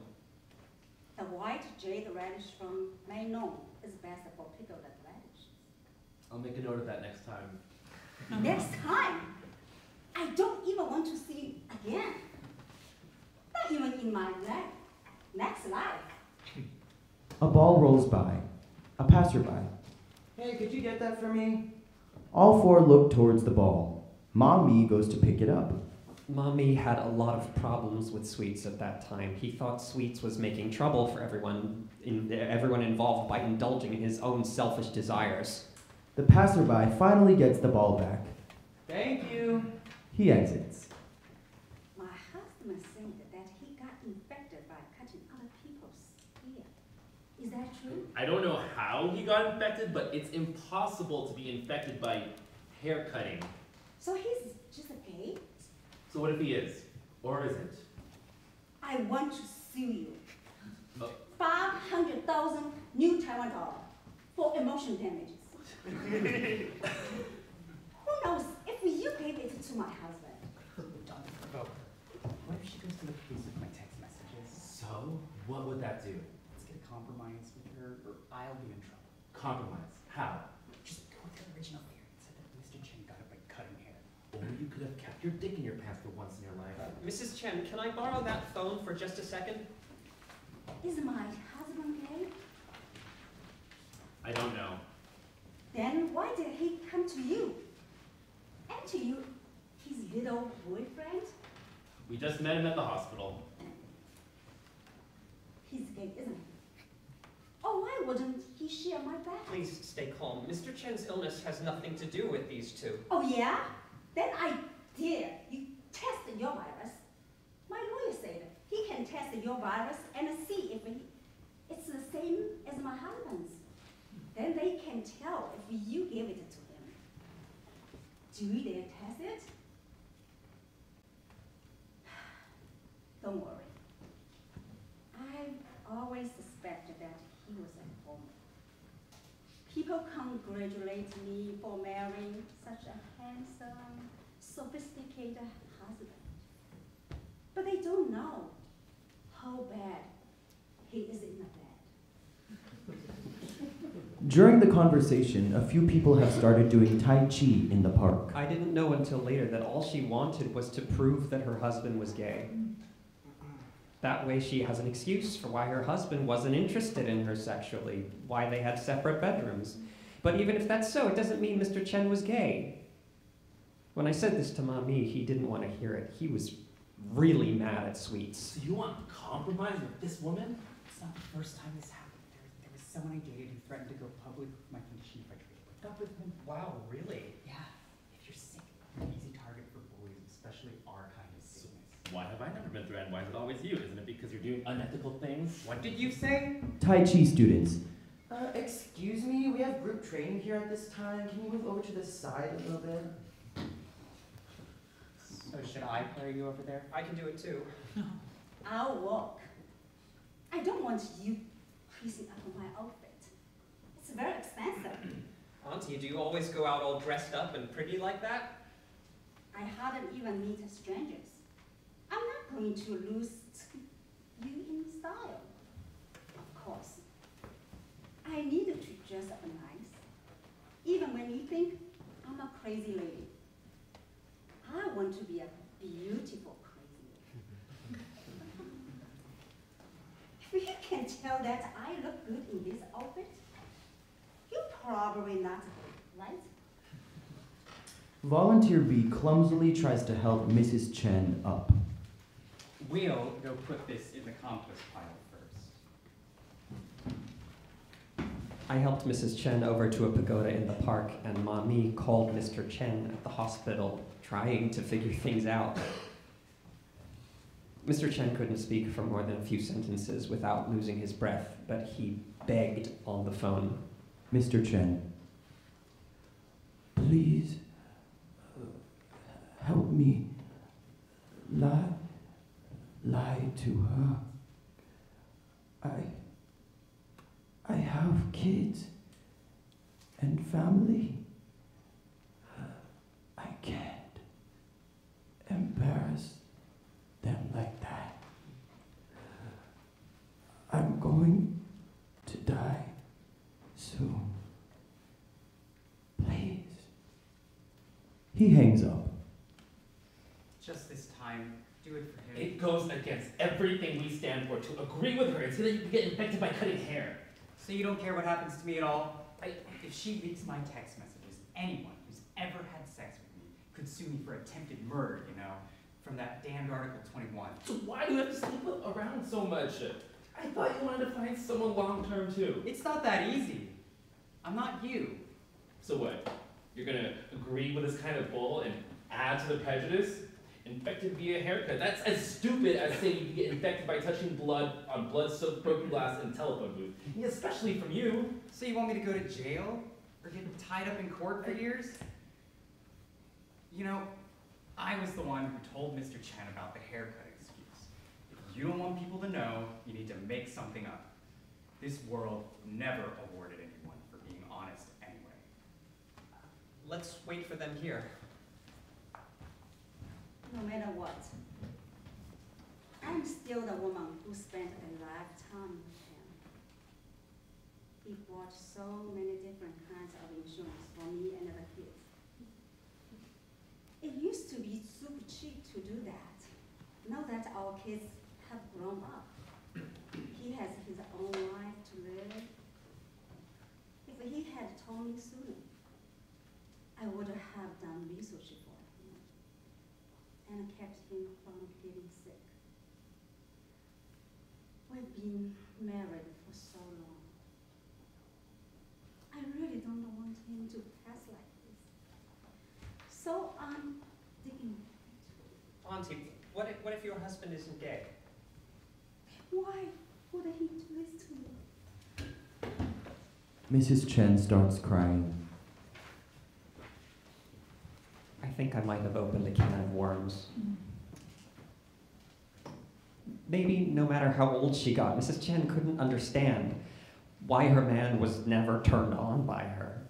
The white jade radish from Maine is best for pickled radish. I'll make a note of that next time. Next time, I don't even want to see you again. Not even in my ne- next life. A ball rolls by. A passerby. Hey, could you get that for me? All four look towards the ball. Mommy goes to pick it up. Mommy had a lot of problems with Sweets at that time. He thought Sweets was making trouble for everyone, in, everyone involved by indulging in his own selfish desires. The passerby finally gets the ball back. Thank you. He exits. My husband said that he got infected by cutting other people's hair. Is that true? I don't know how he got infected, but it's impossible to be infected by hair cutting. So he's just a gay? So what if he is? Or isn't? I want to sue you. Oh. Five hundred thousand new Taiwan dollar for emotional damages. Who knows if you gave it to my husband? Don't provoke. What if she goes to the police with my text messages? So, what would that do? Let's get a compromise with her, or I'll be in trouble. Compromise. How? Just go with the original theory and say that Mr. Chen got it by cutting hair. Or you could have kept your dick in your pants for once in your life. Mrs. Chen, can I borrow that phone for just a second? Is my husband gay? I don't know. Then why did he come to you? And to you, his little boyfriend? We just met him at the hospital. He's gay, isn't he? Oh, why wouldn't he share my bag? Please stay calm. Mr. Chen's illness has nothing to do with these two. Oh, yeah? Then I dare you test your virus. My lawyer said he can test your virus and see if he, it's the same as my husband's. Then they can tell if you give it to him. Do they test it? Don't worry. I'm always suspected that he was a homo. People congratulate me for marrying such a handsome, sophisticated husband. But they don't know how bad he is in the bed. During the conversation, a few people have started doing Tai Chi in the park. I didn't know until later that all she wanted was to prove that her husband was gay. That way, she has an excuse for why her husband wasn't interested in her sexually, why they had separate bedrooms. But even if that's so, it doesn't mean Mr. Chen was gay. When I said this to Mami, he didn't want to hear it. He was really mad at Sweets. So you want to compromise with this woman? It's not the first time this happened. There, there was someone I dated who threatened to go public with my condition if I tried to break up with him. Wow, really? Yeah, if you're sick, you're an easy target for bullies, especially our kind of sickness. Why have I never been threatened? Why is it always you? Isn't it because you're doing unethical things? What did you say? Tai Chi students. Uh, excuse me, we have group training here at this time. Can you move over to the side a little bit? So should I carry you over there? I can do it too. I'll walk. I don't want you creasing up on my outfit. It's very expensive. Auntie, do you always go out all dressed up and pretty like that? I hardly even meet strangers. I'm not going to lose you in style. Of course. I need to dress up nice, even when you think I'm a crazy lady. I want to be a beautiful crazy lady. if you can tell that I look good in this outfit, you probably not, right? Volunteer B clumsily tries to help Mrs. Chen up. We'll go put this in the compost pile first. I helped Mrs. Chen over to a pagoda in the park, and Mommy called Mr. Chen at the hospital, trying to figure things out. Mr. Chen couldn't speak for more than a few sentences without losing his breath, but he begged on the phone. Mr. Chen, please uh, help me lie, lie to her. I, I have kids and family. I can't embarrass them like that. I'm going to die soon. Please. He hangs up. Just this time, do it for him. It goes against everything we stand for to agree with her and say that you can get infected by cutting hair. So you don't care what happens to me at all? I, if she reads my text messages, anyone who's ever had sex with me could sue me for attempted murder, you know? from that damned Article 21. So why do you have to sleep around so much? I thought you wanted to find someone long term too. It's not that easy. I'm not you. So what? You're gonna agree with this kind of bull and add to the prejudice? Infected via haircut. That's as stupid as saying you can get infected by touching blood on blood-soaked broken glass in a telephone booth. Yeah, especially from you. So you want me to go to jail? Or get tied up in court for years? You know, I was the one who told Mr. Chen about the haircut excuse. If you don't want people to know, you need to make something up. This world never awarded anyone for being honest anyway. Let's wait for them here. No matter what, I'm still the woman who spent a lifetime with him. He bought so many different kinds of insurance for me and the kids. It used to be super cheap to do that. Now that our kids have grown up, he has his own life to live. If he had told me sooner, I would have done research and kept him from getting sick. We've been married for so long. I really don't want him to pass like this. So I'm digging. Auntie, what if, what if your husband isn't gay? Why would he do this to me? Mrs. Chen starts crying. I think I might have opened a can of worms. Maybe no matter how old she got, Mrs. Chen couldn't understand why her man was never turned on by her.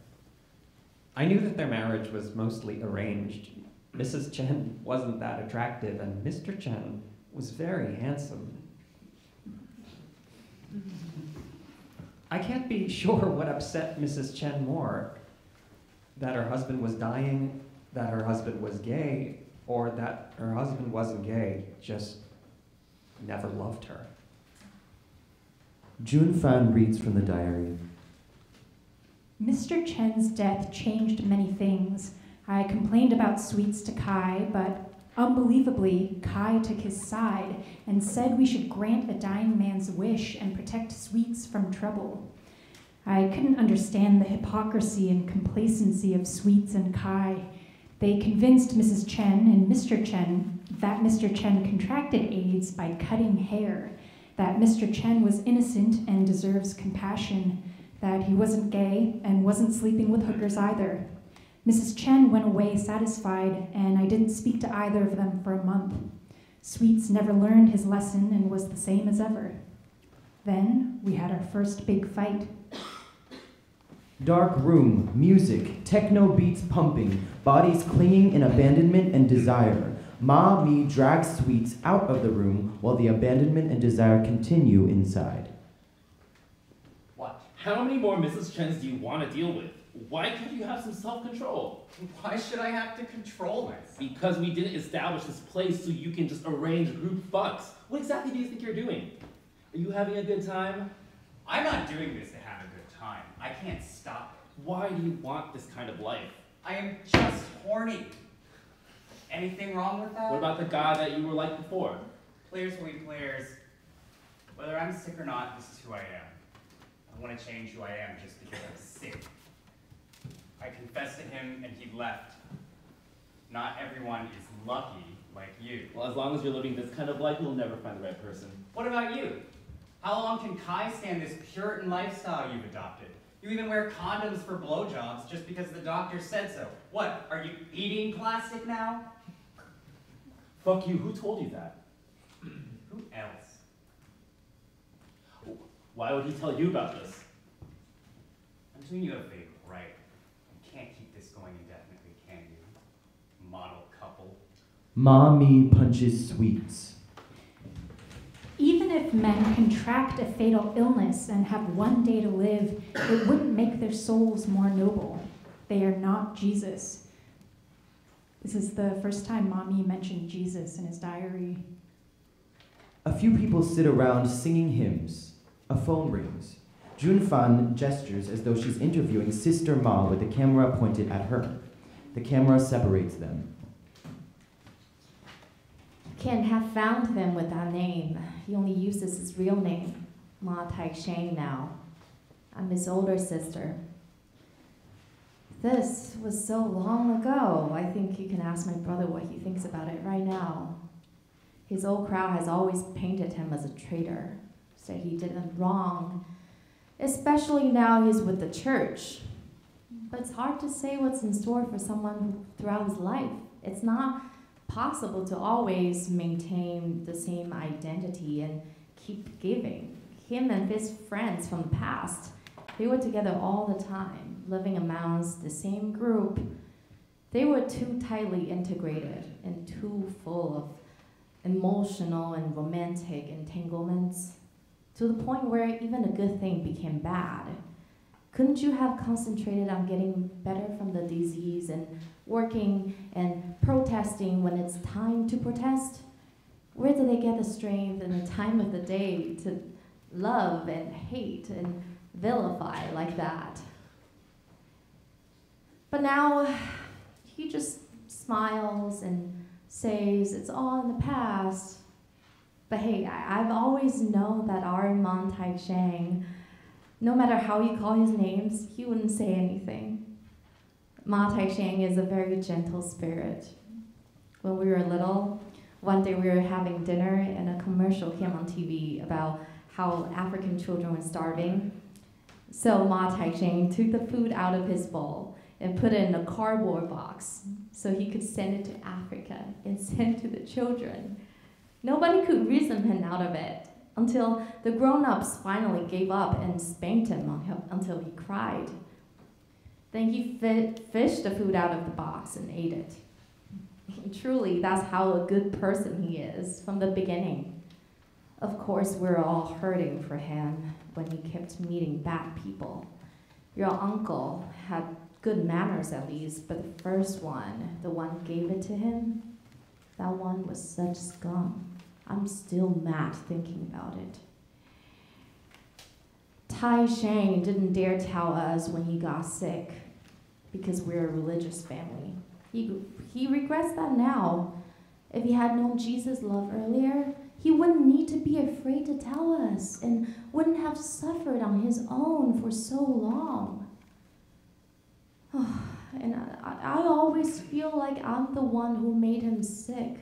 I knew that their marriage was mostly arranged. Mrs. Chen wasn't that attractive, and Mr. Chen was very handsome. I can't be sure what upset Mrs. Chen more that her husband was dying, that her husband was gay, or that her husband wasn't gay, just never loved her. Jun Fan reads from the diary. Mr. Chen's death changed many things. I complained about sweets to Kai, but unbelievably, Kai took his side and said we should grant a dying man's wish and protect sweets from trouble. I couldn't understand the hypocrisy and complacency of Sweets and Kai. They convinced Mrs. Chen and Mr. Chen that Mr. Chen contracted AIDS by cutting hair, that Mr. Chen was innocent and deserves compassion, that he wasn't gay and wasn't sleeping with hookers either. Mrs. Chen went away satisfied, and I didn't speak to either of them for a month. Sweets never learned his lesson and was the same as ever. Then we had our first big fight. Dark room, music, techno beats pumping, bodies clinging in abandonment and desire. Ma Mi drags Sweets out of the room while the abandonment and desire continue inside. What? How many more Mrs. Chens do you want to deal with? Why can't you have some self-control? Why should I have to control myself? Because we didn't establish this place so you can just arrange group fucks. What exactly do you think you're doing? Are you having a good time? I'm not doing this to have a good time. I can't stop it. Why do you want this kind of life? I am just horny. Anything wrong with that? What about the guy that you were like before? Players will be players. Whether I'm sick or not, this is who I am. I want to change who I am just because I'm sick. I confessed to him and he left. Not everyone is lucky like you. Well, as long as you're living this kind of life, you'll never find the right person. What about you? How long can Kai stand this Puritan lifestyle you've adopted? You even wear condoms for blowjobs just because the doctor said so. What, are you eating plastic now? Fuck you, who told you that? Who else? Why would he tell you about this? I'm doing you a favor, right? You can't keep this going indefinitely, can you? Model couple. Mommy punches Sweets. If men contract a fatal illness and have one day to live, it wouldn't make their souls more noble. They are not Jesus. This is the first time Mommy mentioned Jesus in his diary. A few people sit around singing hymns. A phone rings. Jun Fan gestures as though she's interviewing Sister Ma with the camera pointed at her. The camera separates them. Ken have found him with that name. He only uses his real name, Ma Tai Shang now. I'm his older sister. This was so long ago. I think you can ask my brother what he thinks about it right now. His old crowd has always painted him as a traitor, said he did them wrong, especially now he's with the church. But it's hard to say what's in store for someone throughout his life. It's not possible to always maintain the same identity and keep giving. Him and his friends from the past, they were together all the time, living amongst the same group. They were too tightly integrated and too full of emotional and romantic entanglements to the point where even a good thing became bad. Couldn't you have concentrated on getting better from the disease and working and protesting when it's time to protest? Where do they get the strength and the time of the day to love and hate and vilify like that? But now he just smiles and says it's all in the past. But hey, I, have always known that our Man Tai Shang, no matter how you call his names, he wouldn't say anything. Ma Tai Shang is a very gentle spirit. When we were little, one day we were having dinner and a commercial came on TV about how African children were starving. So Ma Tai Shang took the food out of his bowl and put it in a cardboard box so he could send it to Africa and send to the children. Nobody could reason him out of it until the grown-ups finally gave up and spanked him until he cried. Then he fished the food out of the box and ate it. Truly, that's how a good person he is from the beginning. Of course, we're all hurting for him when he kept meeting bad people. Your uncle had good manners at least, but the first one, the one gave it to him, that one was such scum. I'm still mad thinking about it. Tai Shang didn't dare tell us when he got sick because we're a religious family. He, he regrets that now. If he had known Jesus' love earlier, he wouldn't need to be afraid to tell us and wouldn't have suffered on his own for so long. and I, I always feel like I'm the one who made him sick.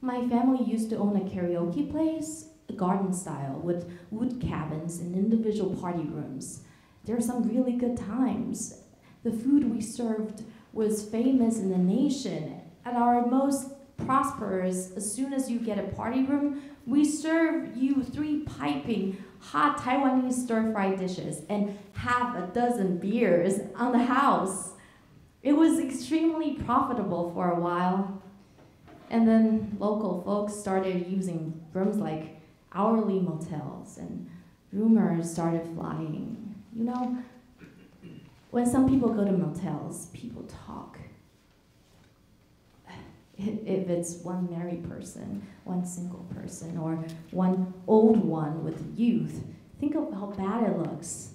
My family used to own a karaoke place, a garden style, with wood cabins and individual party rooms. There were some really good times. The food we served was famous in the nation. At our most prosperous, as soon as you get a party room, we serve you three piping hot Taiwanese stir fried dishes and half a dozen beers on the house. It was extremely profitable for a while. And then local folks started using rooms like hourly motels, and rumors started flying. You know, when some people go to motels, people talk. If it's one married person, one single person, or one old one with youth, think of how bad it looks.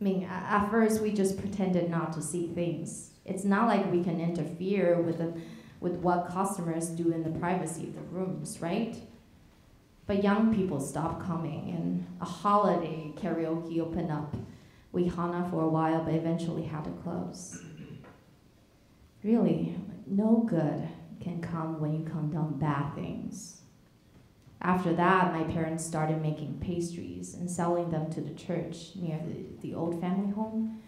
I mean, at first we just pretended not to see things. It's not like we can interfere with, the, with what customers do in the privacy of the rooms, right? But young people stopped coming, and a holiday karaoke opened up. We hung out for a while, but eventually had to close. Really, no good can come when you condone bad things. After that, my parents started making pastries and selling them to the church near the, the old family home.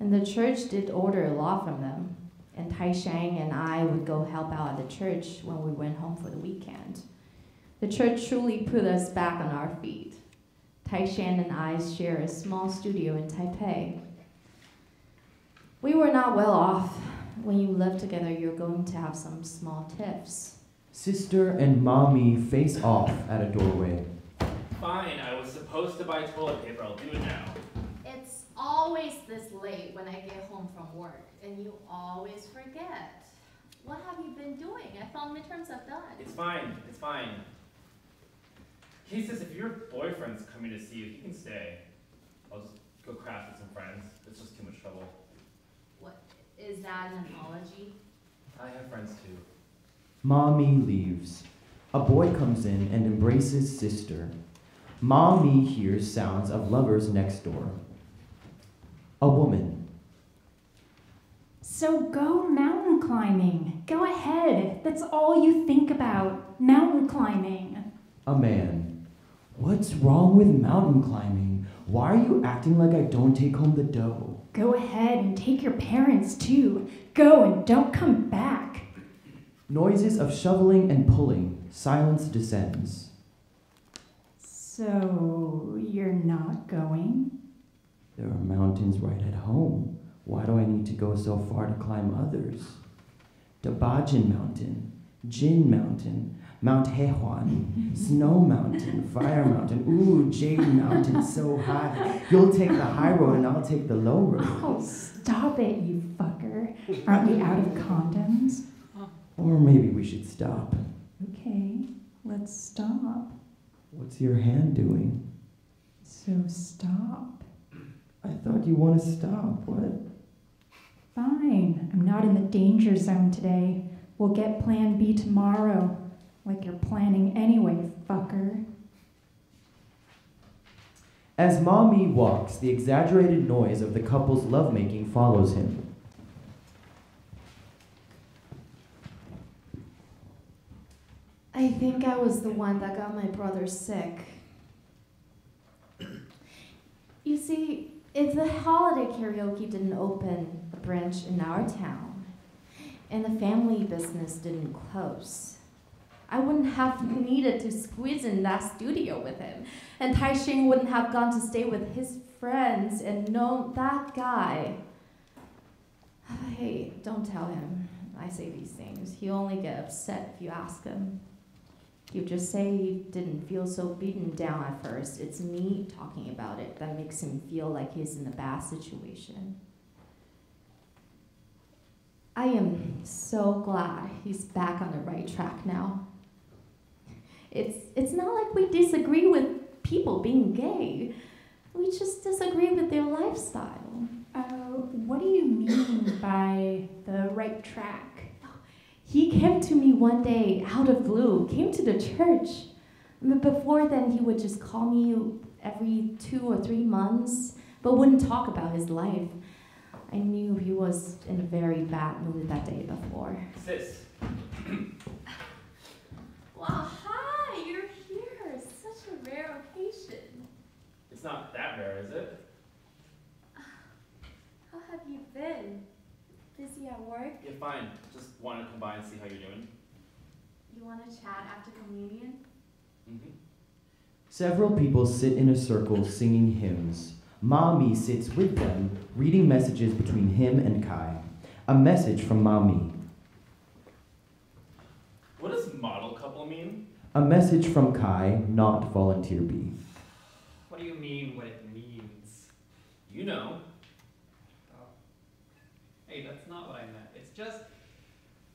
And the church did order a lot from them. And Tai Shang and I would go help out at the church when we went home for the weekend. The church truly put us back on our feet. Tai Shang and I share a small studio in Taipei. We were not well off. When you live together, you're going to have some small tiffs. Sister and mommy face off at a doorway. Fine, I was supposed to buy toilet paper. I'll do it now. It's always this late when I get home from work, and you always forget. What have you been doing? I thought midterms I've done. It's fine. It's fine. He says if your boyfriend's coming to see you, he can stay. I'll just go crash with some friends. It's just too much trouble. What is that an apology? I have friends too. Mommy leaves. A boy comes in and embraces sister. Mommy hears sounds of lovers next door. A woman. So go mountain climbing. Go ahead. That's all you think about. Mountain climbing. A man. What's wrong with mountain climbing? Why are you acting like I don't take home the dough? Go ahead and take your parents too. Go and don't come back. Noises of shoveling and pulling. Silence descends. So you're not going? There are mountains right at home. Why do I need to go so far to climb others? Dabajian Mountain, Jin Mountain, Mount Hehuan, Snow Mountain, Fire Mountain, ooh, Jade Mountain, so high. You'll take the high road and I'll take the low road. Oh, stop it, you fucker. Aren't we out of condoms? Or maybe we should stop. Okay, let's stop. What's your hand doing? So stop. I thought you want to stop. What? Fine. I'm not in the danger zone today. We'll get plan B tomorrow. Like you're planning anyway, fucker. As Mommy walks, the exaggerated noise of the couple's lovemaking follows him. I think I was the one that got my brother sick. You see, if the holiday karaoke didn't open a branch in our town, and the family business didn't close, I wouldn't have needed to squeeze in that studio with him, and Tai Shing wouldn't have gone to stay with his friends and known that guy. Hey, don't tell him I say these things. He'll only get upset if you ask him. You just say he didn't feel so beaten down at first. It's me talking about it that makes him feel like he's in a bad situation. I am so glad he's back on the right track now. It's, it's not like we disagree with people being gay. We just disagree with their lifestyle. Uh, what do you mean by the right track? He came to me one day out of blue, came to the church. I mean, Before then, he would just call me every two or three months, but wouldn't talk about his life. I knew he was in a very bad mood that day before. Sis, Wow, hi, you're here. Such a rare occasion. It's not that rare, is it? How have you been? Busy at work? Yeah, fine. Just wanted to come by and see how you're doing. You want to chat after communion? Mm-hmm. Several people sit in a circle singing hymns. Mommy sits with them, reading messages between him and Kai. A message from Mommy. What does model couple mean? A message from Kai, not volunteer B. What do you mean what it means? You know. Oh. Hey, that's not what I meant. It's just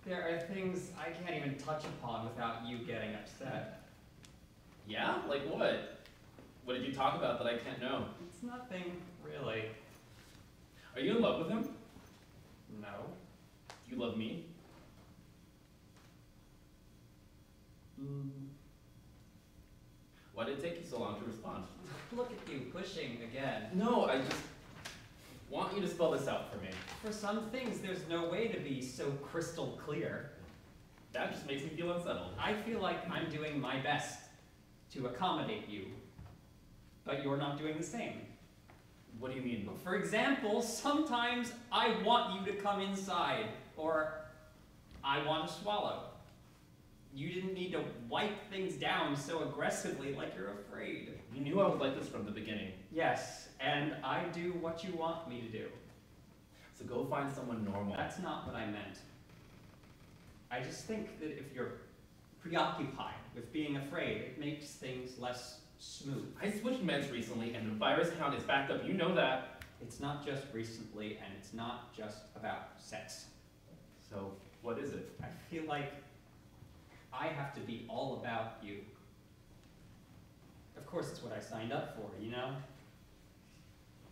there are things I can't even touch upon without you getting upset. Yeah? Like what? What did you talk about that I can't know? It's nothing really. Are you in love with him? No. You love me? Mm. Why did it take you so long to respond? Look at you pushing again. No, I just want you to spell this out for me. For some things, there's no way to be so crystal clear. That just makes me feel unsettled. I feel like I'm doing my best to accommodate you, but you're not doing the same. What do you mean? For example, sometimes I want you to come inside, or I want to swallow. You didn't need to wipe things down so aggressively like you're afraid. You knew I would like this from the beginning. Yes, and I do what you want me to do. So go find someone normal. That's not what I meant. I just think that if you're preoccupied with being afraid, it makes things less smooth. I switched meds recently and the virus count is back up. You know that. It's not just recently, and it's not just about sex. So what is it? I feel like I have to be all about you. Of course, it's what I signed up for, you know?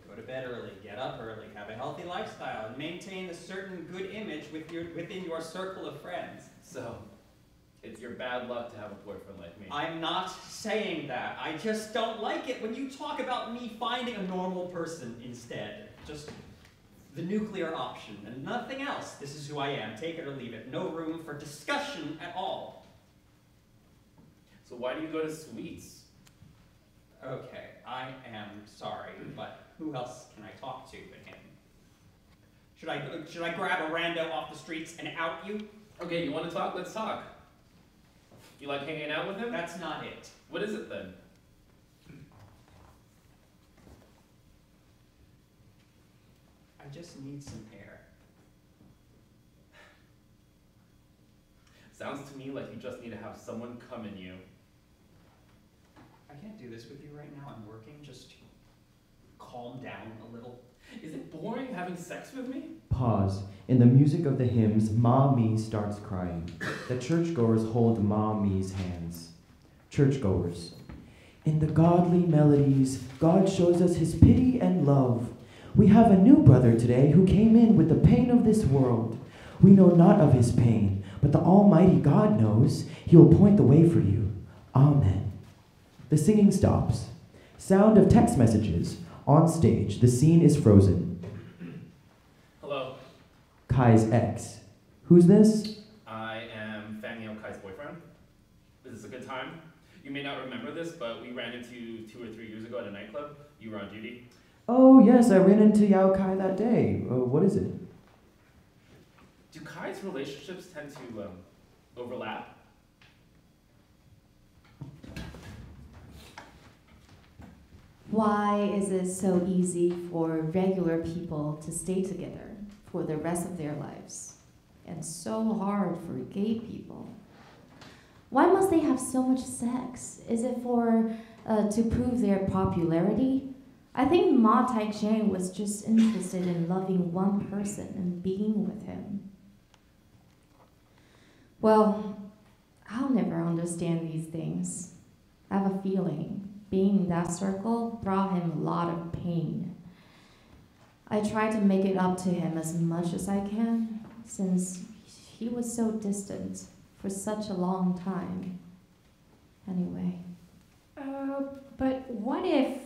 Go to bed early, get up early, have a healthy lifestyle, and maintain a certain good image with your, within your circle of friends. So, It's your bad luck to have a boyfriend like me. I'm not saying that. I just don't like it when you talk about me finding a normal person instead. Just the nuclear option and nothing else. This is who I am. Take it or leave it. No room for discussion at all. So why do you go to Sweets? Okay, I am sorry, but who else can I talk to but him? Should I should I grab a rando off the streets and out you? Okay, you want to talk? Let's talk. You like hanging out with him? That's not it. What is it then? I just need some air. Sounds to me like you just need to have someone come in you. I can't do this with you right now. I'm working. Just calm down a little. Is it boring having sex with me? Pause. In the music of the hymns, Ma Mi starts crying. The churchgoers hold Ma Mi's hands. Churchgoers. In the godly melodies, God shows us his pity and love. We have a new brother today who came in with the pain of this world. We know not of his pain, but the Almighty God knows. He will point the way for you. Amen. The singing stops. Sound of text messages. On stage, the scene is frozen. Hello, Kai's ex. Who's this? I am Fangio Kai's boyfriend. Is this a good time? You may not remember this, but we ran into two or three years ago at a nightclub. You were on duty. Oh, yes, I ran into Yao Kai that day. Uh, what is it? Do Kai's relationships tend to um, overlap? Why is it so easy for regular people to stay together for the rest of their lives? And so hard for gay people? Why must they have so much sex? Is it for uh, to prove their popularity? I think Ma Tai Taixing was just interested in loving one person and being with him. Well, I'll never understand these things. I have a feeling being in that circle brought him a lot of pain. I try to make it up to him as much as I can, since he was so distant for such a long time. Anyway. Uh, but what if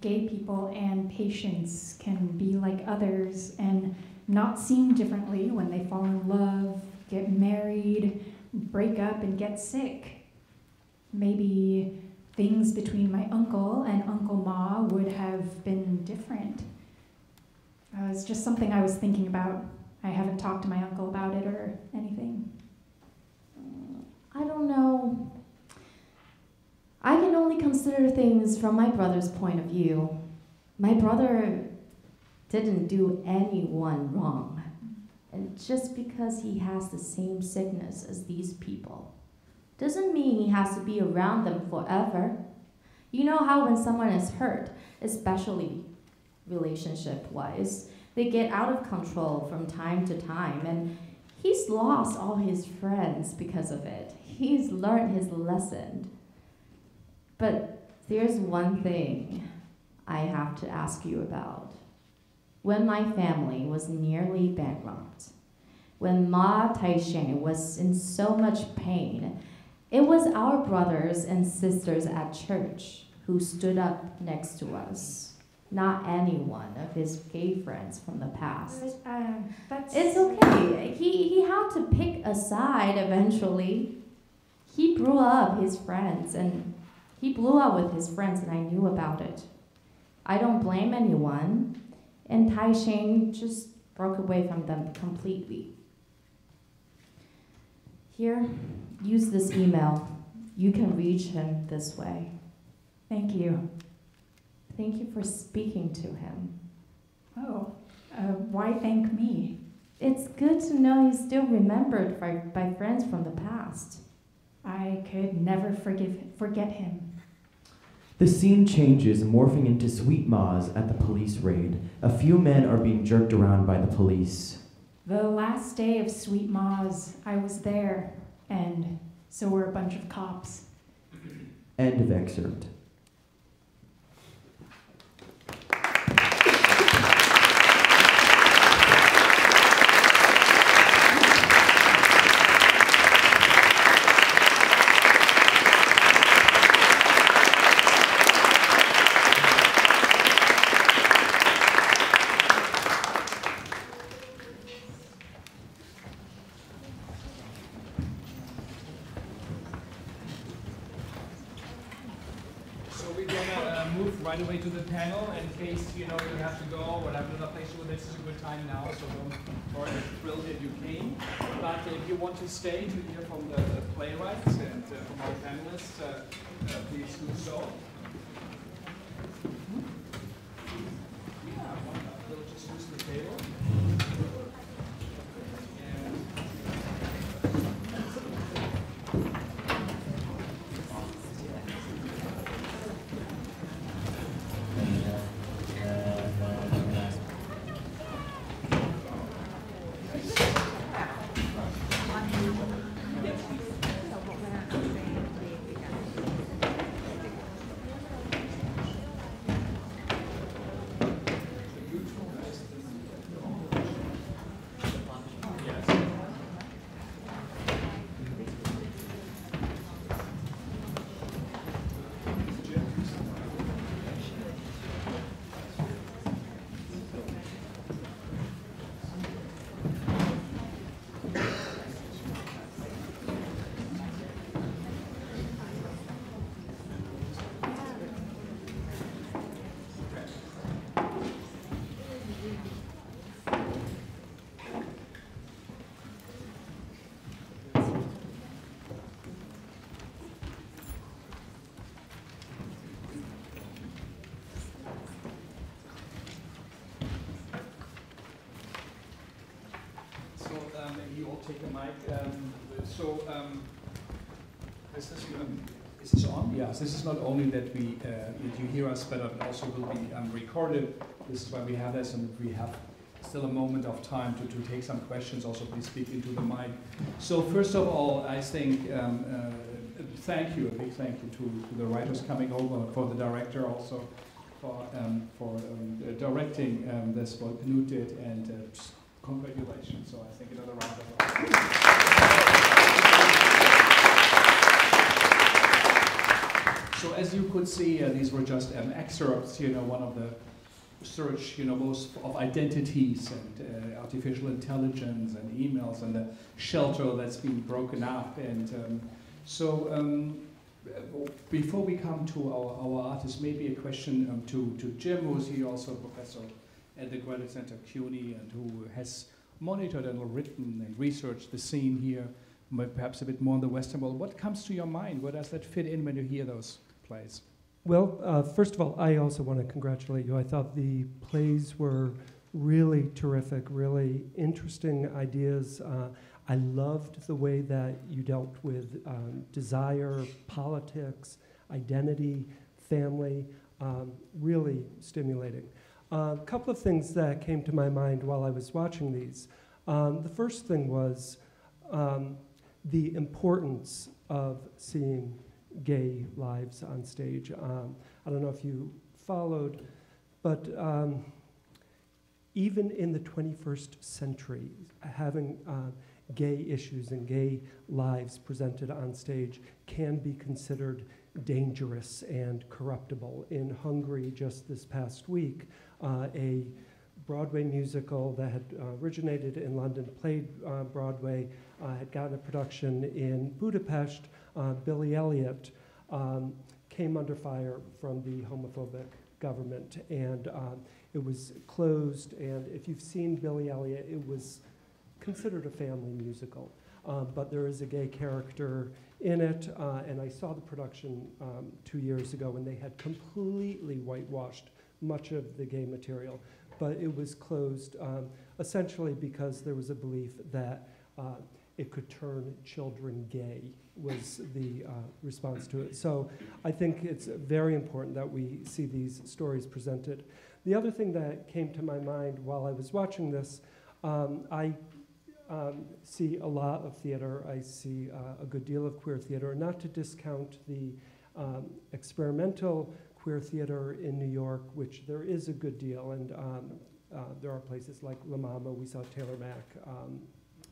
gay people and patients can be like others and not seen differently when they fall in love, get married, break up, and get sick? Maybe things between my uncle and Uncle Ma would have been different. Uh, it's just something I was thinking about. I haven't talked to my uncle about it or anything. I don't know. I can only consider things from my brother's point of view. My brother didn't do anyone wrong. And just because he has the same sickness as these people doesn't mean he has to be around them forever. You know how when someone is hurt, especially relationship wise, they get out of control from time to time and he's lost all his friends because of it. He's learned his lesson. But there's one thing I have to ask you about. When my family was nearly bankrupt, when Ma Taisheng was in so much pain, it was our brothers and sisters at church who stood up next to us, not any one of his gay friends from the past. Uh, It's okay. He, he had to pick a side eventually. He blew up his friends and he blew up with his friends and I knew about it. I don't blame anyone. And Tai Shing just broke away from them completely. Here, use this email. You can reach him this way. Thank you. Thank you for speaking to him. Oh, uh, why thank me? It's good to know he's still remembered by, by friends from the past. I could never forgive forget him. The scene changes, morphing into Sweet Ma's at the police raid. A few men are being jerked around by the police. The last day of Sweet Ma's, I was there, and so were a bunch of cops. End of excerpt. right away to the panel in case you know you have to go or have another place to go. This is a good time now, so don't or thrilled that you came. But if you want to stay to hear from the, playwrights and uh, from our panelists, uh, uh, please do so. Take a mic. Um, so um, this is, um, is this on? Yes. This is not only that we uh, that you hear us, but it also will be um, recorded. This is why we have this, and we have still a moment of time to, to take some questions. Also, please speak into the mic. So first of all, I think um, uh, thank you, a big thank you to, to the writers coming over, for the director also. For, um, for directing this, what Knud did, and uh, congratulations. So I think another round of applause. So as you could see, uh, these were just um, excerpts, you know, one of the search, you know, most of identities and uh, artificial intelligence and emails and the shelter that's been broken up. And um, so um, before we come to our, our artists, maybe a question um, to, to Jim, who's here also a professor at the Graduate Center CUNY and who has monitored and written and researched the scene here, perhaps a bit more in the Western world. What comes to your mind? Where does that fit in when you hear those plays? Well, uh, first of all, I also want to congratulate you. I thought the plays were really terrific, really interesting ideas. Uh, I loved the way that you dealt with um, desire, politics, identity, family. Um, really stimulating. A couple of things that came to my mind while I was watching these. Um, the first thing was um, the importance of seeing gay lives on stage. Um, I don't know if you followed, but um, even in the 21st century, having uh, gay issues and gay lives presented on stage can be considered dangerous and corruptible. In Hungary, just this past week, a Broadway musical that had uh, originated in London, played uh, Broadway, uh, had gotten a production in Budapest. Uh, Billy Elliot um, came under fire from the homophobic government, and um, it was closed. And if you've seen Billy Elliot, it was considered a family musical. Um, but there is a gay character in it, uh, and I saw the production um, two years ago, and they had completely whitewashed much of the gay material, but it was closed um, essentially because there was a belief that uh, it could turn children gay was the uh, response to it. So I think it's very important that we see these stories presented. The other thing that came to my mind while I was watching this, um, I um, see a lot of theater. I see uh, a good deal of queer theater, not to discount the um, experimental queer theater in New York, which there is a good deal, and um, uh, there are places like La Mama, we saw Taylor Mac um,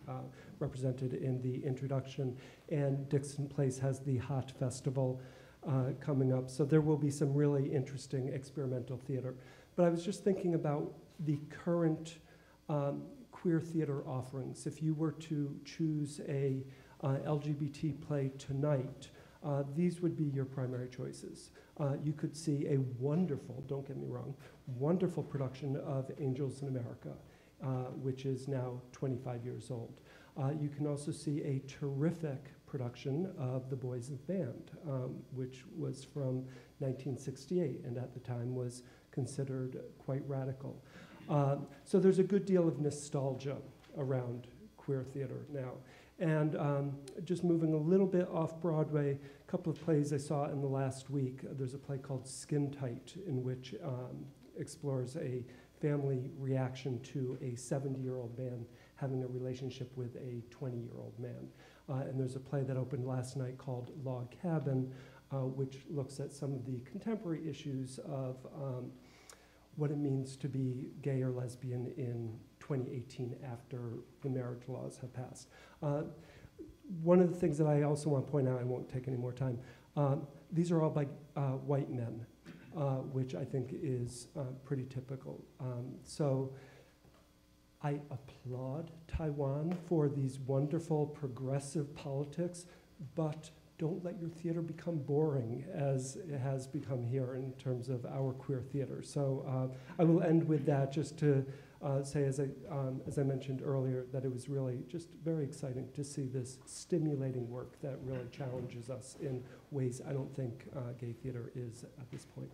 uh, represented in the introduction, and Dixon Place has the Hot Festival uh, coming up, so there will be some really interesting experimental theater. But I was just thinking about the current um, queer theater offerings. If you were to choose a uh, LGBT play tonight, uh, these would be your primary choices. Uh, you could see a wonderful, don't get me wrong, wonderful production of Angels in America, uh, which is now 25 years old. Uh, you can also see a terrific production of The Boys of Band, um, which was from 1968 and at the time was considered quite radical. Uh, so there's a good deal of nostalgia around queer theater now. And um, just moving a little bit off Broadway, a couple of plays I saw in the last week. There's a play called Skin Tight, in which um, explores a family reaction to a 70 year old man having a relationship with a 20 year old man. Uh, and there's a play that opened last night called Log Cabin, uh, which looks at some of the contemporary issues of um, what it means to be gay or lesbian in 2018 after the marriage laws have passed. Uh, one of the things that I also want to point out, I won't take any more time, um, these are all by uh, white men, uh, which I think is uh, pretty typical. Um, so I applaud Taiwan for these wonderful progressive politics, but don't let your theater become boring as it has become here in terms of our queer theater. So uh, I will end with that just to uh, say, as I, um, as I mentioned earlier, that it was really just very exciting to see this stimulating work that really challenges us in ways I don't think uh, gay theater is at this point.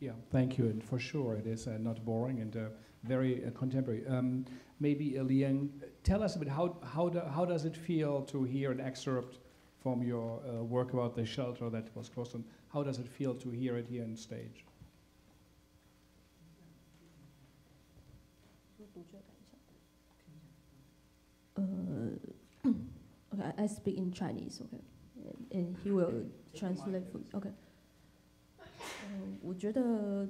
Yeah, thank you. And for sure, it is uh, not boring and uh, very uh, contemporary. Um, maybe, uh, Li-Ying, tell us a bit how, how, do, how does it feel to hear an excerpt from your uh, work about the shelter that was closed? And how does it feel to hear it here on stage? Uh, okay, I speak in Chinese, okay, and, and he will translate for okay. 呃，我觉得，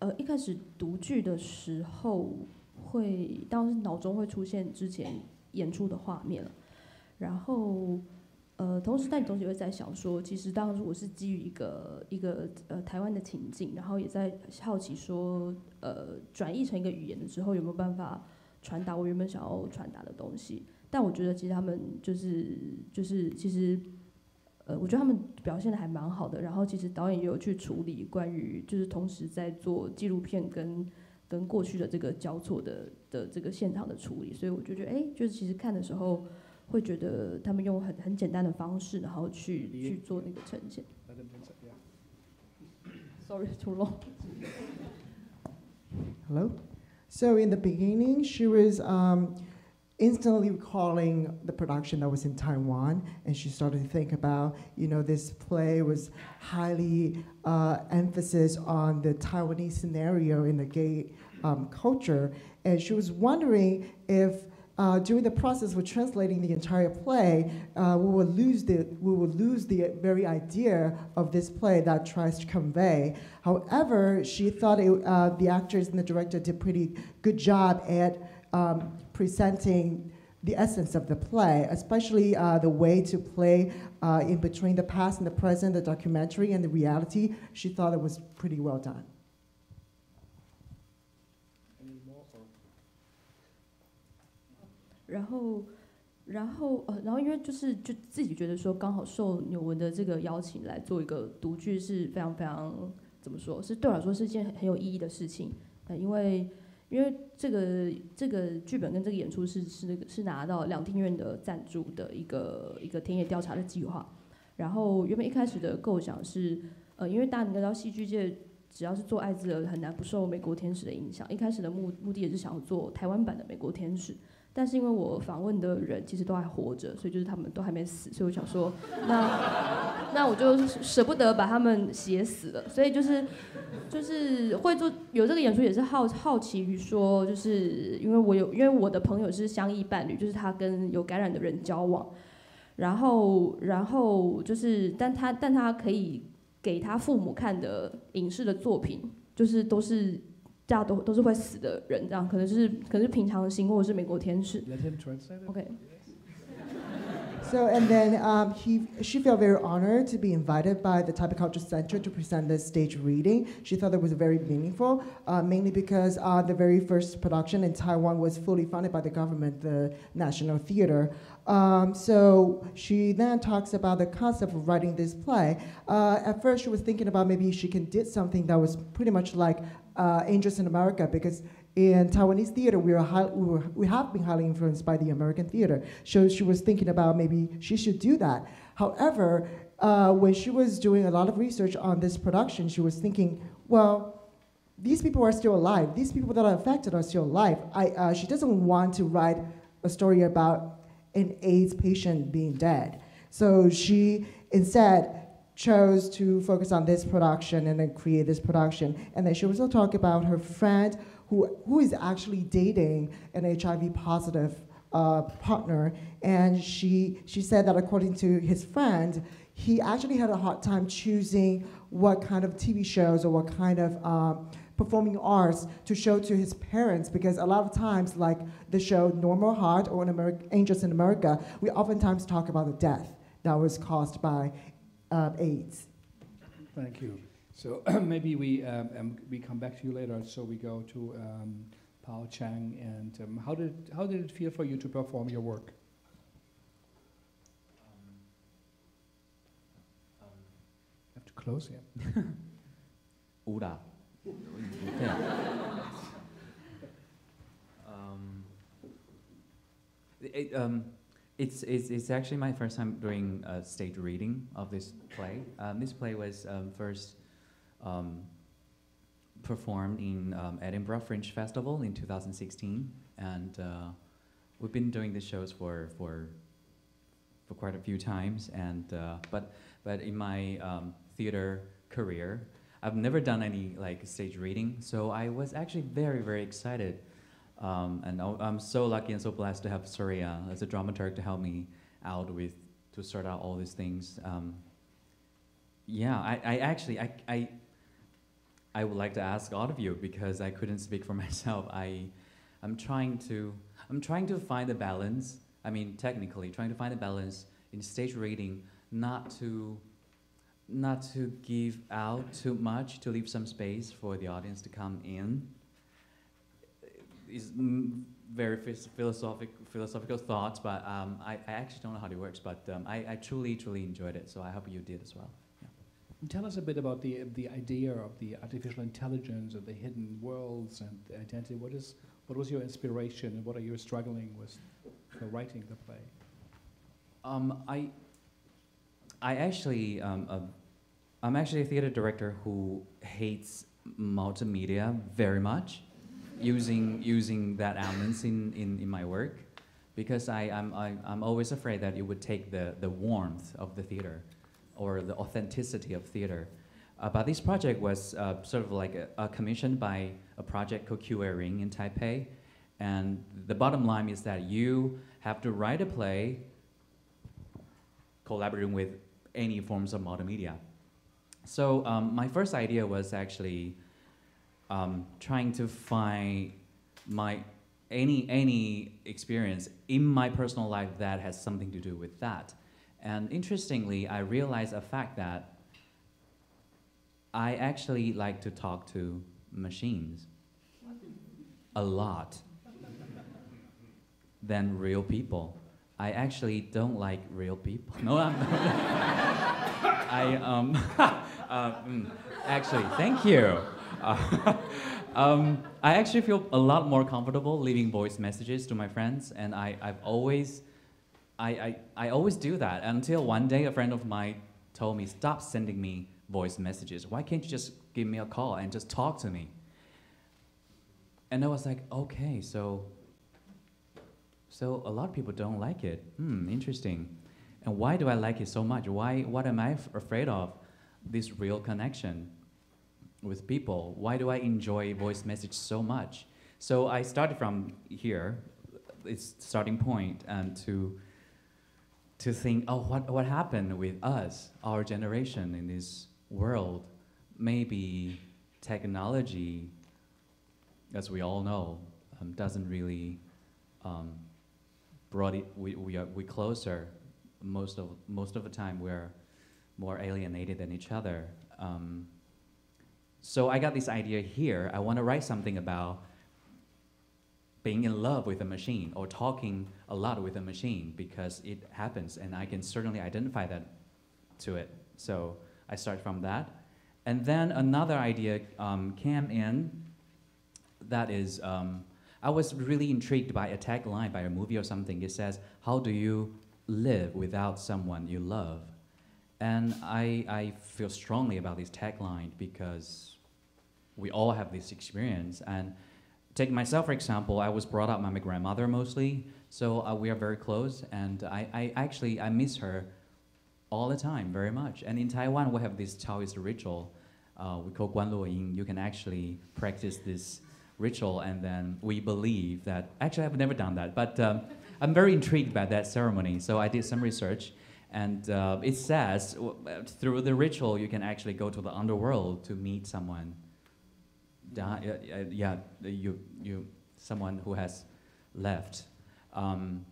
呃，一开始读剧的时候会，当时脑中会出现之前演出的画面了，然后，呃，同时但你同时也会在想说，其实当时我是基于一个一个呃台湾的情境，然后也在好奇说，呃，转译成一个语言的时候有没有办法传达我原本想要传达的东西？但我觉得其实他们就是就是其实。呃，我觉得他们表现的还蛮好的。然后其实导演也有去处理关于，就是同时在做纪录片跟跟过去的这个交错的的这个现场的处理。所以我就觉得，哎，就是其实看的时候会觉得他们用很很简单的方式，然后去去做那个呈现。Sorry, too long. Hello. So in the beginning, she was um, instantly recalling the production that was in Taiwan, and she started to think about, you know, this play was highly uh, emphasis on the Taiwanese scenario in the gay um, culture, and she was wondering if. Uh, during the process of translating the entire play, uh, we will lose the we will lose the very idea of this play that tries to convey. However, she thought it, uh, the actors and the director did pretty good job at um, presenting the essence of the play, especially uh, the way to play uh, in between the past and the present, the documentary and the reality. She thought it was pretty well done. 然后，然后呃，然后因为就是就自己觉得说，刚好受纽文的这个邀请来做一个读剧是非常非常怎么说，是对我来说是一件很有意义的事情。呃，因为因为这个这个剧本跟这个演出是是那个是拿到两厅院的赞助的一个一个田野调查的计划。然后原本一开始的构想是，呃，因为大家知道戏剧界只要是做艾滋的，很难不受美国天使的影响。一开始的目目的也是想要做台湾版的美国天使。但是因为我访问的人其实都还活着，所以就是他们都还没死，所以我想说，那那我就舍不得把他们写死了，所以就是就是会做有这个演出也是好好奇于说，就是因为我有因为我的朋友是相依伴侣，就是他跟有感染的人交往，然后然后就是但他但他可以给他父母看的影视的作品，就是都是。大家都都是会死的人，这样可能是可能是平常心，或者是美国天使。Let him translate it. Okay. So, and then um, he, she felt very honored to be invited by the Taipei Culture Center to present this stage reading. She thought it was very meaningful, uh, mainly because uh, the very first production in Taiwan was fully funded by the government, the National Theater. Um, so she then talks about the concept of writing this play. Uh, at first, she was thinking about maybe she can did something that was pretty much like uh, Angels in America, because in Taiwanese theater, we, are high, we, were, we have been highly influenced by the American theater. So she was thinking about maybe she should do that. However, uh, when she was doing a lot of research on this production, she was thinking, well, these people are still alive. These people that are affected are still alive. I, uh, she doesn't want to write a story about an AIDS patient being dead. So she instead chose to focus on this production and then create this production. And then she also talked about her friend who, who is actually dating an HIV positive uh, partner. And she, she said that according to his friend, he actually had a hard time choosing what kind of TV shows or what kind of um, performing arts to show to his parents because a lot of times, like the show Normal Heart or in Angels in America, we oftentimes talk about the death that was caused by uh, AIDS. Thank you. So maybe we um, um, we come back to you later. So we go to um, Pao-Chang and um, how did how did it feel for you to perform your work? have to close here. Ura. um, it, um, it's, it's, it's actually my first time doing a stage reading of this play. Um, this play was um, first um, performed in um, Edinburgh Fringe Festival in 2016, and uh, we've been doing the shows for, for, for quite a few times. And uh, but but in my um, theater career, I've never done any like stage reading, so I was actually very very excited. Um, and I- I'm so lucky and so blessed to have Soriya as a dramaturg to help me out with to sort out all these things. Um, yeah, I, I actually I, I I would like to ask all of you because I couldn't speak for myself. I I'm trying to I'm trying to find the balance. I mean, technically, trying to find a balance in stage reading, not to not to give out too much, to leave some space for the audience to come in. Is very philosophic philosophical thoughts, but um, I, I actually don't know how it works. But um, I, I truly truly enjoyed it, so I hope you did as well. Tell us a bit about the the idea of the artificial intelligence and the hidden worlds and the identity. What is what was your inspiration and what are you struggling with for writing the play? Um, I, I actually, um, uh, I'm actually a theater director who hates multimedia very much, using using that elements in, in, in my work, because I, I'm I, I'm always afraid that it would take the the warmth of the theater, or the authenticity of theater. Uh, but this project was uh, sort of like a, a commissioned by a project called QA Ring in Taipei, and the bottom line is that you have to write a play collaborating with any forms of multimedia. So um, my first idea was actually um, trying to find my any any experience in my personal life that has something to do with that. And interestingly, I realized a fact that I actually like to talk to machines a lot than real people. I actually don't like real people. No, I'm I um, uh, mm, actually, thank you. Um, I actually feel a lot more comfortable leaving voice messages to my friends, and I, I've always, I, I, I always do that until one day a friend of mine told me, "Stop sending me voice messages. Why can't you just give me a call and just talk to me?" And I was like, "Okay, so." So a lot of people don't like it. Hmm, interesting. And why do I like it so much? Why? What am I afraid of? This real connection with people. Why do I enjoy voice message so much? So I started from here, it's starting point, and to to think, oh, what what happened with us, our generation in this world? Maybe technology, as we all know, um, doesn't really um, brought it we, we are we closer most of most of the time we're more alienated than each other. Um, so I got this idea here. I want to write something about being in love with a machine or talking a lot with a machine because it happens, and I can certainly identify that to it. So I start from that, and then another idea um, came in. That is, um, I was really intrigued by a tagline by a movie or something. It says, "How do you live without someone you love?" And I, I feel strongly about this tagline because we all have this experience. And take myself, for example, I was brought up by my grandmother mostly, so uh, we are very close. And I, I actually, I miss her all the time very much. And in Taiwan, we have this Taoist ritual uh, we call Guan Luo Yin. You can actually practice this ritual, and then we believe that, actually, I've never done that, but um, I'm very intrigued by that ceremony. So I did some research. And uh, it says through the ritual, you can actually go to the underworld to meet someone. Da- yeah, you, you, someone who has left. Um,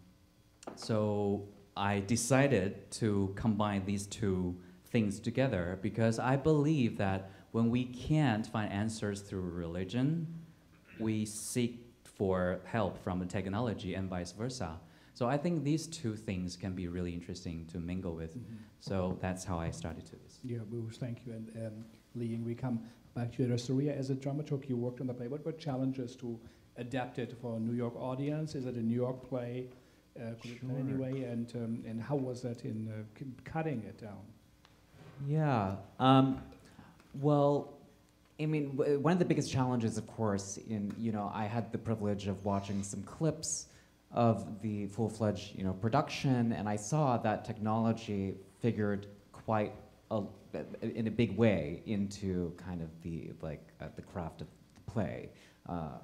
so I decided to combine these two things together because I believe that when we can't find answers through religion, we seek for help from the technology and vice versa. So I think these two things can be really interesting to mingle with. Mhm. So that's how I started to this. Yeah, Bruce, thank you. And um, Li-Ying, we come back to your Soriya as a dramaturg. You worked on the play. What were challenges to adapt it for a New York audience? Is it a New York play? Uh, Sure. anyway? And um, and how was that in uh, c- cutting it down? Yeah. Um, well, I mean, w- one of the biggest challenges, of course, in you know, I had the privilege of watching some clips of the full-fledged you know production, and I saw that technology figured quite a, in a big way into kind of the like uh, the craft of the play, uh,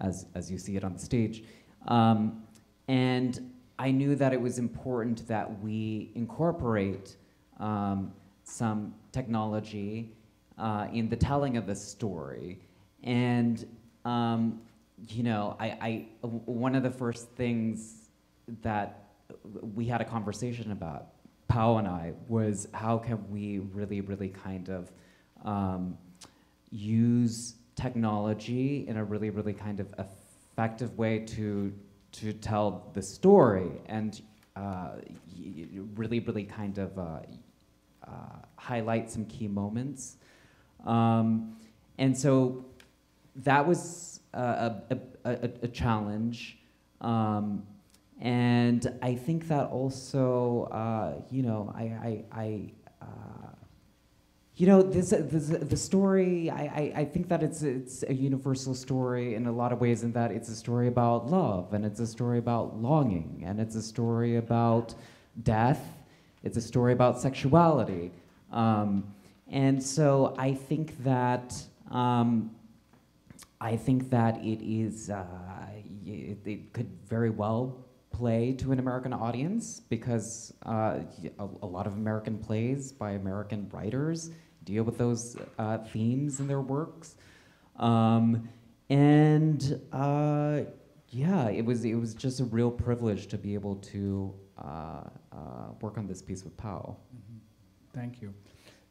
as as you see it on the stage, um, and I knew that it was important that we incorporate. Um, some technology uh, in the telling of the story. And, um, you know, I, I, one of the first things that we had a conversation about, Pao and I, was how can we really, really kind of um, use technology in a really, really kind of effective way to, to tell the story and uh, really, really kind of uh, uh, highlight some key moments. Um, and so that was a, a, a, a challenge. Um, and I think that also, uh, you know, I, I, I uh, you know, this, this the story. I, I, I think that it's it's a universal story in a lot of ways. In that it's a story about love, and it's a story about longing, and it's a story about death. It's a story about sexuality, um, and so I think that um, I think that it is uh, it, it could very well play to an American audience because uh, a, a lot of American plays by American writers deal with those uh, themes in their works, um, and uh, yeah, it was it was just a real privilege to be able to uh, uh, work on this piece with Pao. Thank you.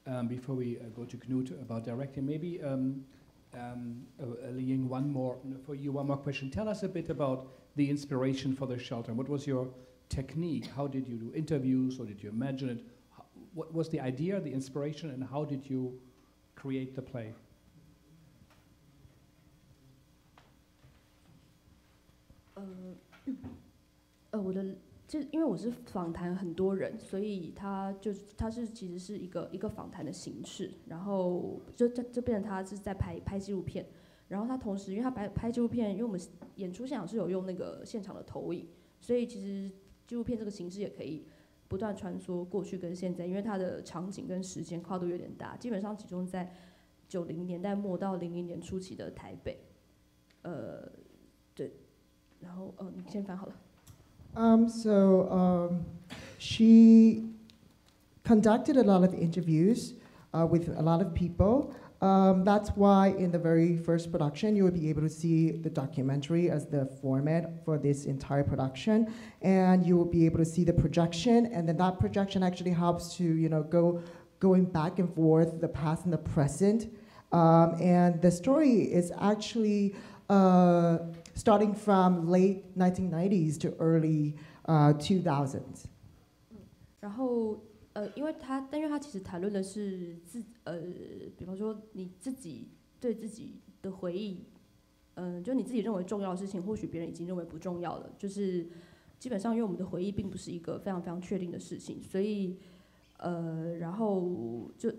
Um, before we uh, go to Knud about directing, maybe um, um, uh, Li-Ying, one more for you. One more question. Tell us a bit about the inspiration for the shelter. What was your technique? How did you do interviews, or did you imagine it? How, what was the idea, the inspiration, and how did you create the play? 呃，呃，我的就因为我是访谈很多人，所以他就是他是其实是一个一个访谈的形式，然后就这这变成他是在拍拍纪录片， 然后他同时因为他拍拍纪录片，因为我们演出现场是有用那个现场的投影，所以其实纪录片这个形式也可以不断穿梭过去跟现在，因为它的场景跟时间跨度有点大，基本上集中在九零年代末到零零年初期的台北，呃，对，然后呃，你先翻好了。Um, so um, she conducted a lot of interviews uh, with a lot of people Um, that's why in the very first production, you will be able to see the documentary as the format for this entire production, and you will be able to see the projection, and then that projection actually helps to, you know, go going back and forth, the past and the present. Um, and the story is actually uh, starting from late 1990s to early uh, 2000s. 然后呃，因为他，但因为他其实谈论的是自呃，比方说你自己对自己的回忆，嗯、就你自己认为重要的事情，或许别人已经认为不重要了。就是基本上，因为我们的回忆并不是一个非常非常确定的事情，所以呃，然后就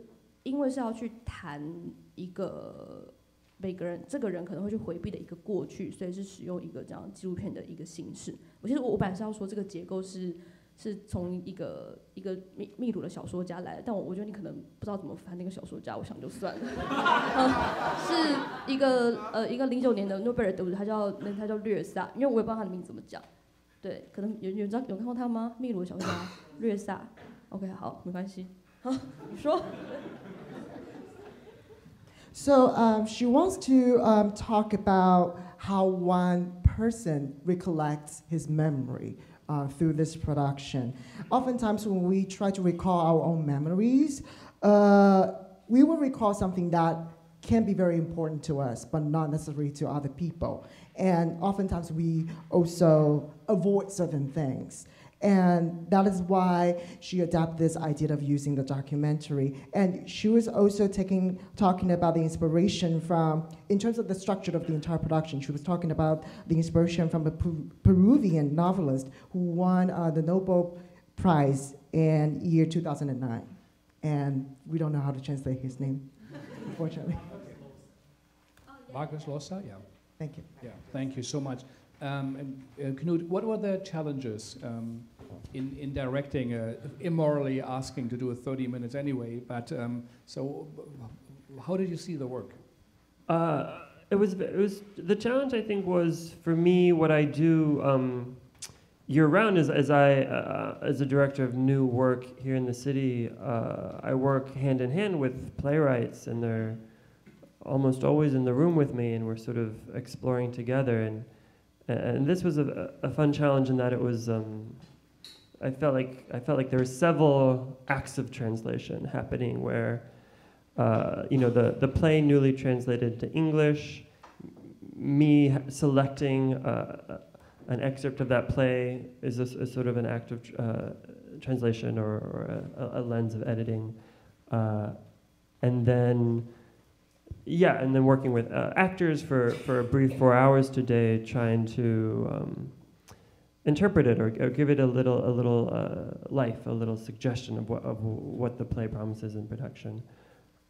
因为是要去谈一个每个人这个人可能会去回避的一个过去，所以是使用一个这样纪录片的一个形式。我其实我我本来是要说这个结构是是从一个一个秘秘鲁的小说家来的，但我我觉得你可能不知道怎么翻那个小说家，我想就算了。嗯，是一个呃一个零九年的诺贝尔得主，他叫那他叫略萨，因为我也不知道他的名字怎么讲。对，可能有有知道有看过他吗？秘鲁的小说家略萨。OK，好，没关系。好，你说。So um, she wants to um, talk about how one person recollects his memory uh, through this production. Oftentimes, when we try to recall our own memories, uh, we will recall something that can be very important to us, but not necessarily to other people. And oftentimes, we also avoid certain things. And that is why she adapted this idea of using the documentary. And she was also taking, talking about the inspiration from, in terms of the structure of the entire production, she was talking about the inspiration from a Peru- Peruvian novelist who won uh, the Nobel Prize in year 2009. And we don't know how to translate his name, unfortunately. Vargas Llosa, yeah. Thank you. Yeah, thank you so much. Um, and uh, Knud, what were the challenges um, in, in directing, uh, immorally asking to do a 30 minutes anyway, but um, so how did you see the work? Uh, it was it was the challenge. I think was for me what I do um, year round is as I uh, as a director of new work here in the city. Uh, I work hand in hand with playwrights, and they're almost always in the room with me, and we're sort of exploring together. And and this was a, a fun challenge in that it was. Um, I felt like I felt like there were several acts of translation happening where uh, you know, the, the play newly translated to English, me selecting uh, an excerpt of that play is a, a sort of an act of uh, translation or, or a, a lens of editing. Uh, and then, yeah, and then working with uh, actors for, for a brief four hours today, trying to um, interpret it or, or give it a little, a little uh, life, a little suggestion of what, of what the play promises in production.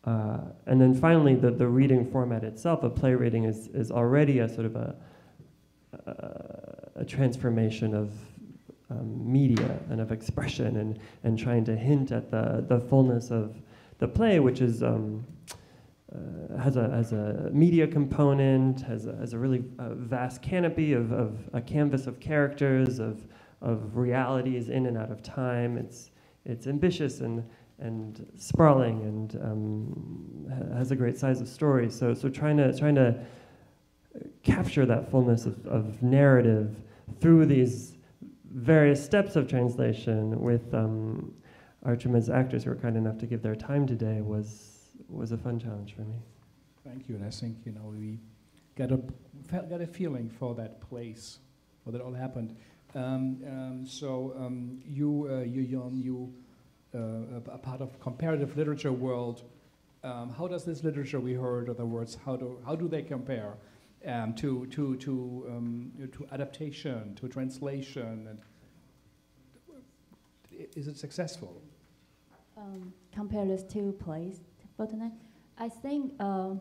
Uh, and then finally, the, the reading format itself, a play reading, is, is already a sort of a, a, a transformation of um, media and of expression and, and trying to hint at the, the fullness of the play, which is, um, uh, has, a, has a media component, has a, has a really uh, vast canopy of, of a canvas of characters, of, of realities in and out of time. It's, it's ambitious and, and sprawling and um, has a great size of story. So, so trying to trying to capture that fullness of, of narrative through these various steps of translation with um, actors who were kind enough to give their time today was was a fun challenge for me. Thank you, and I think you know we got a fe- got a feeling for that place where that all happened. Um, um, so um, you, uh, you, Jon, you uh, a, a part of comparative literature world. Um, how does this literature we heard, other words, how do how do they compare um, to to to um, to adaptation, to translation, and is it successful? um, compare these two plays I think um,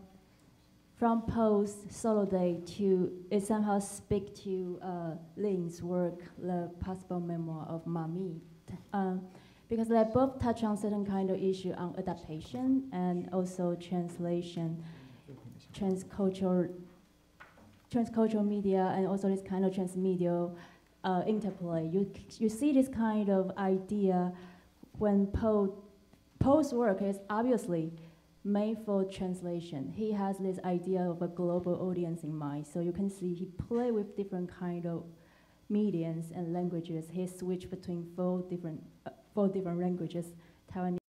from Pao's solo day to it somehow speak to uh, Lin's work, the possible memoir of Mami, um, because they both touch on certain kind of issue on adaptation and also translation, transcultural, transcultural media, and also this kind of transmedia uh, interplay. You you see this kind of idea when Pao Pao's work is obviously for translation. He has this idea of a global audience in mind. So you can see he play with different kind of mediums and languages. He switched between four different uh, four different languages: Taiwanese.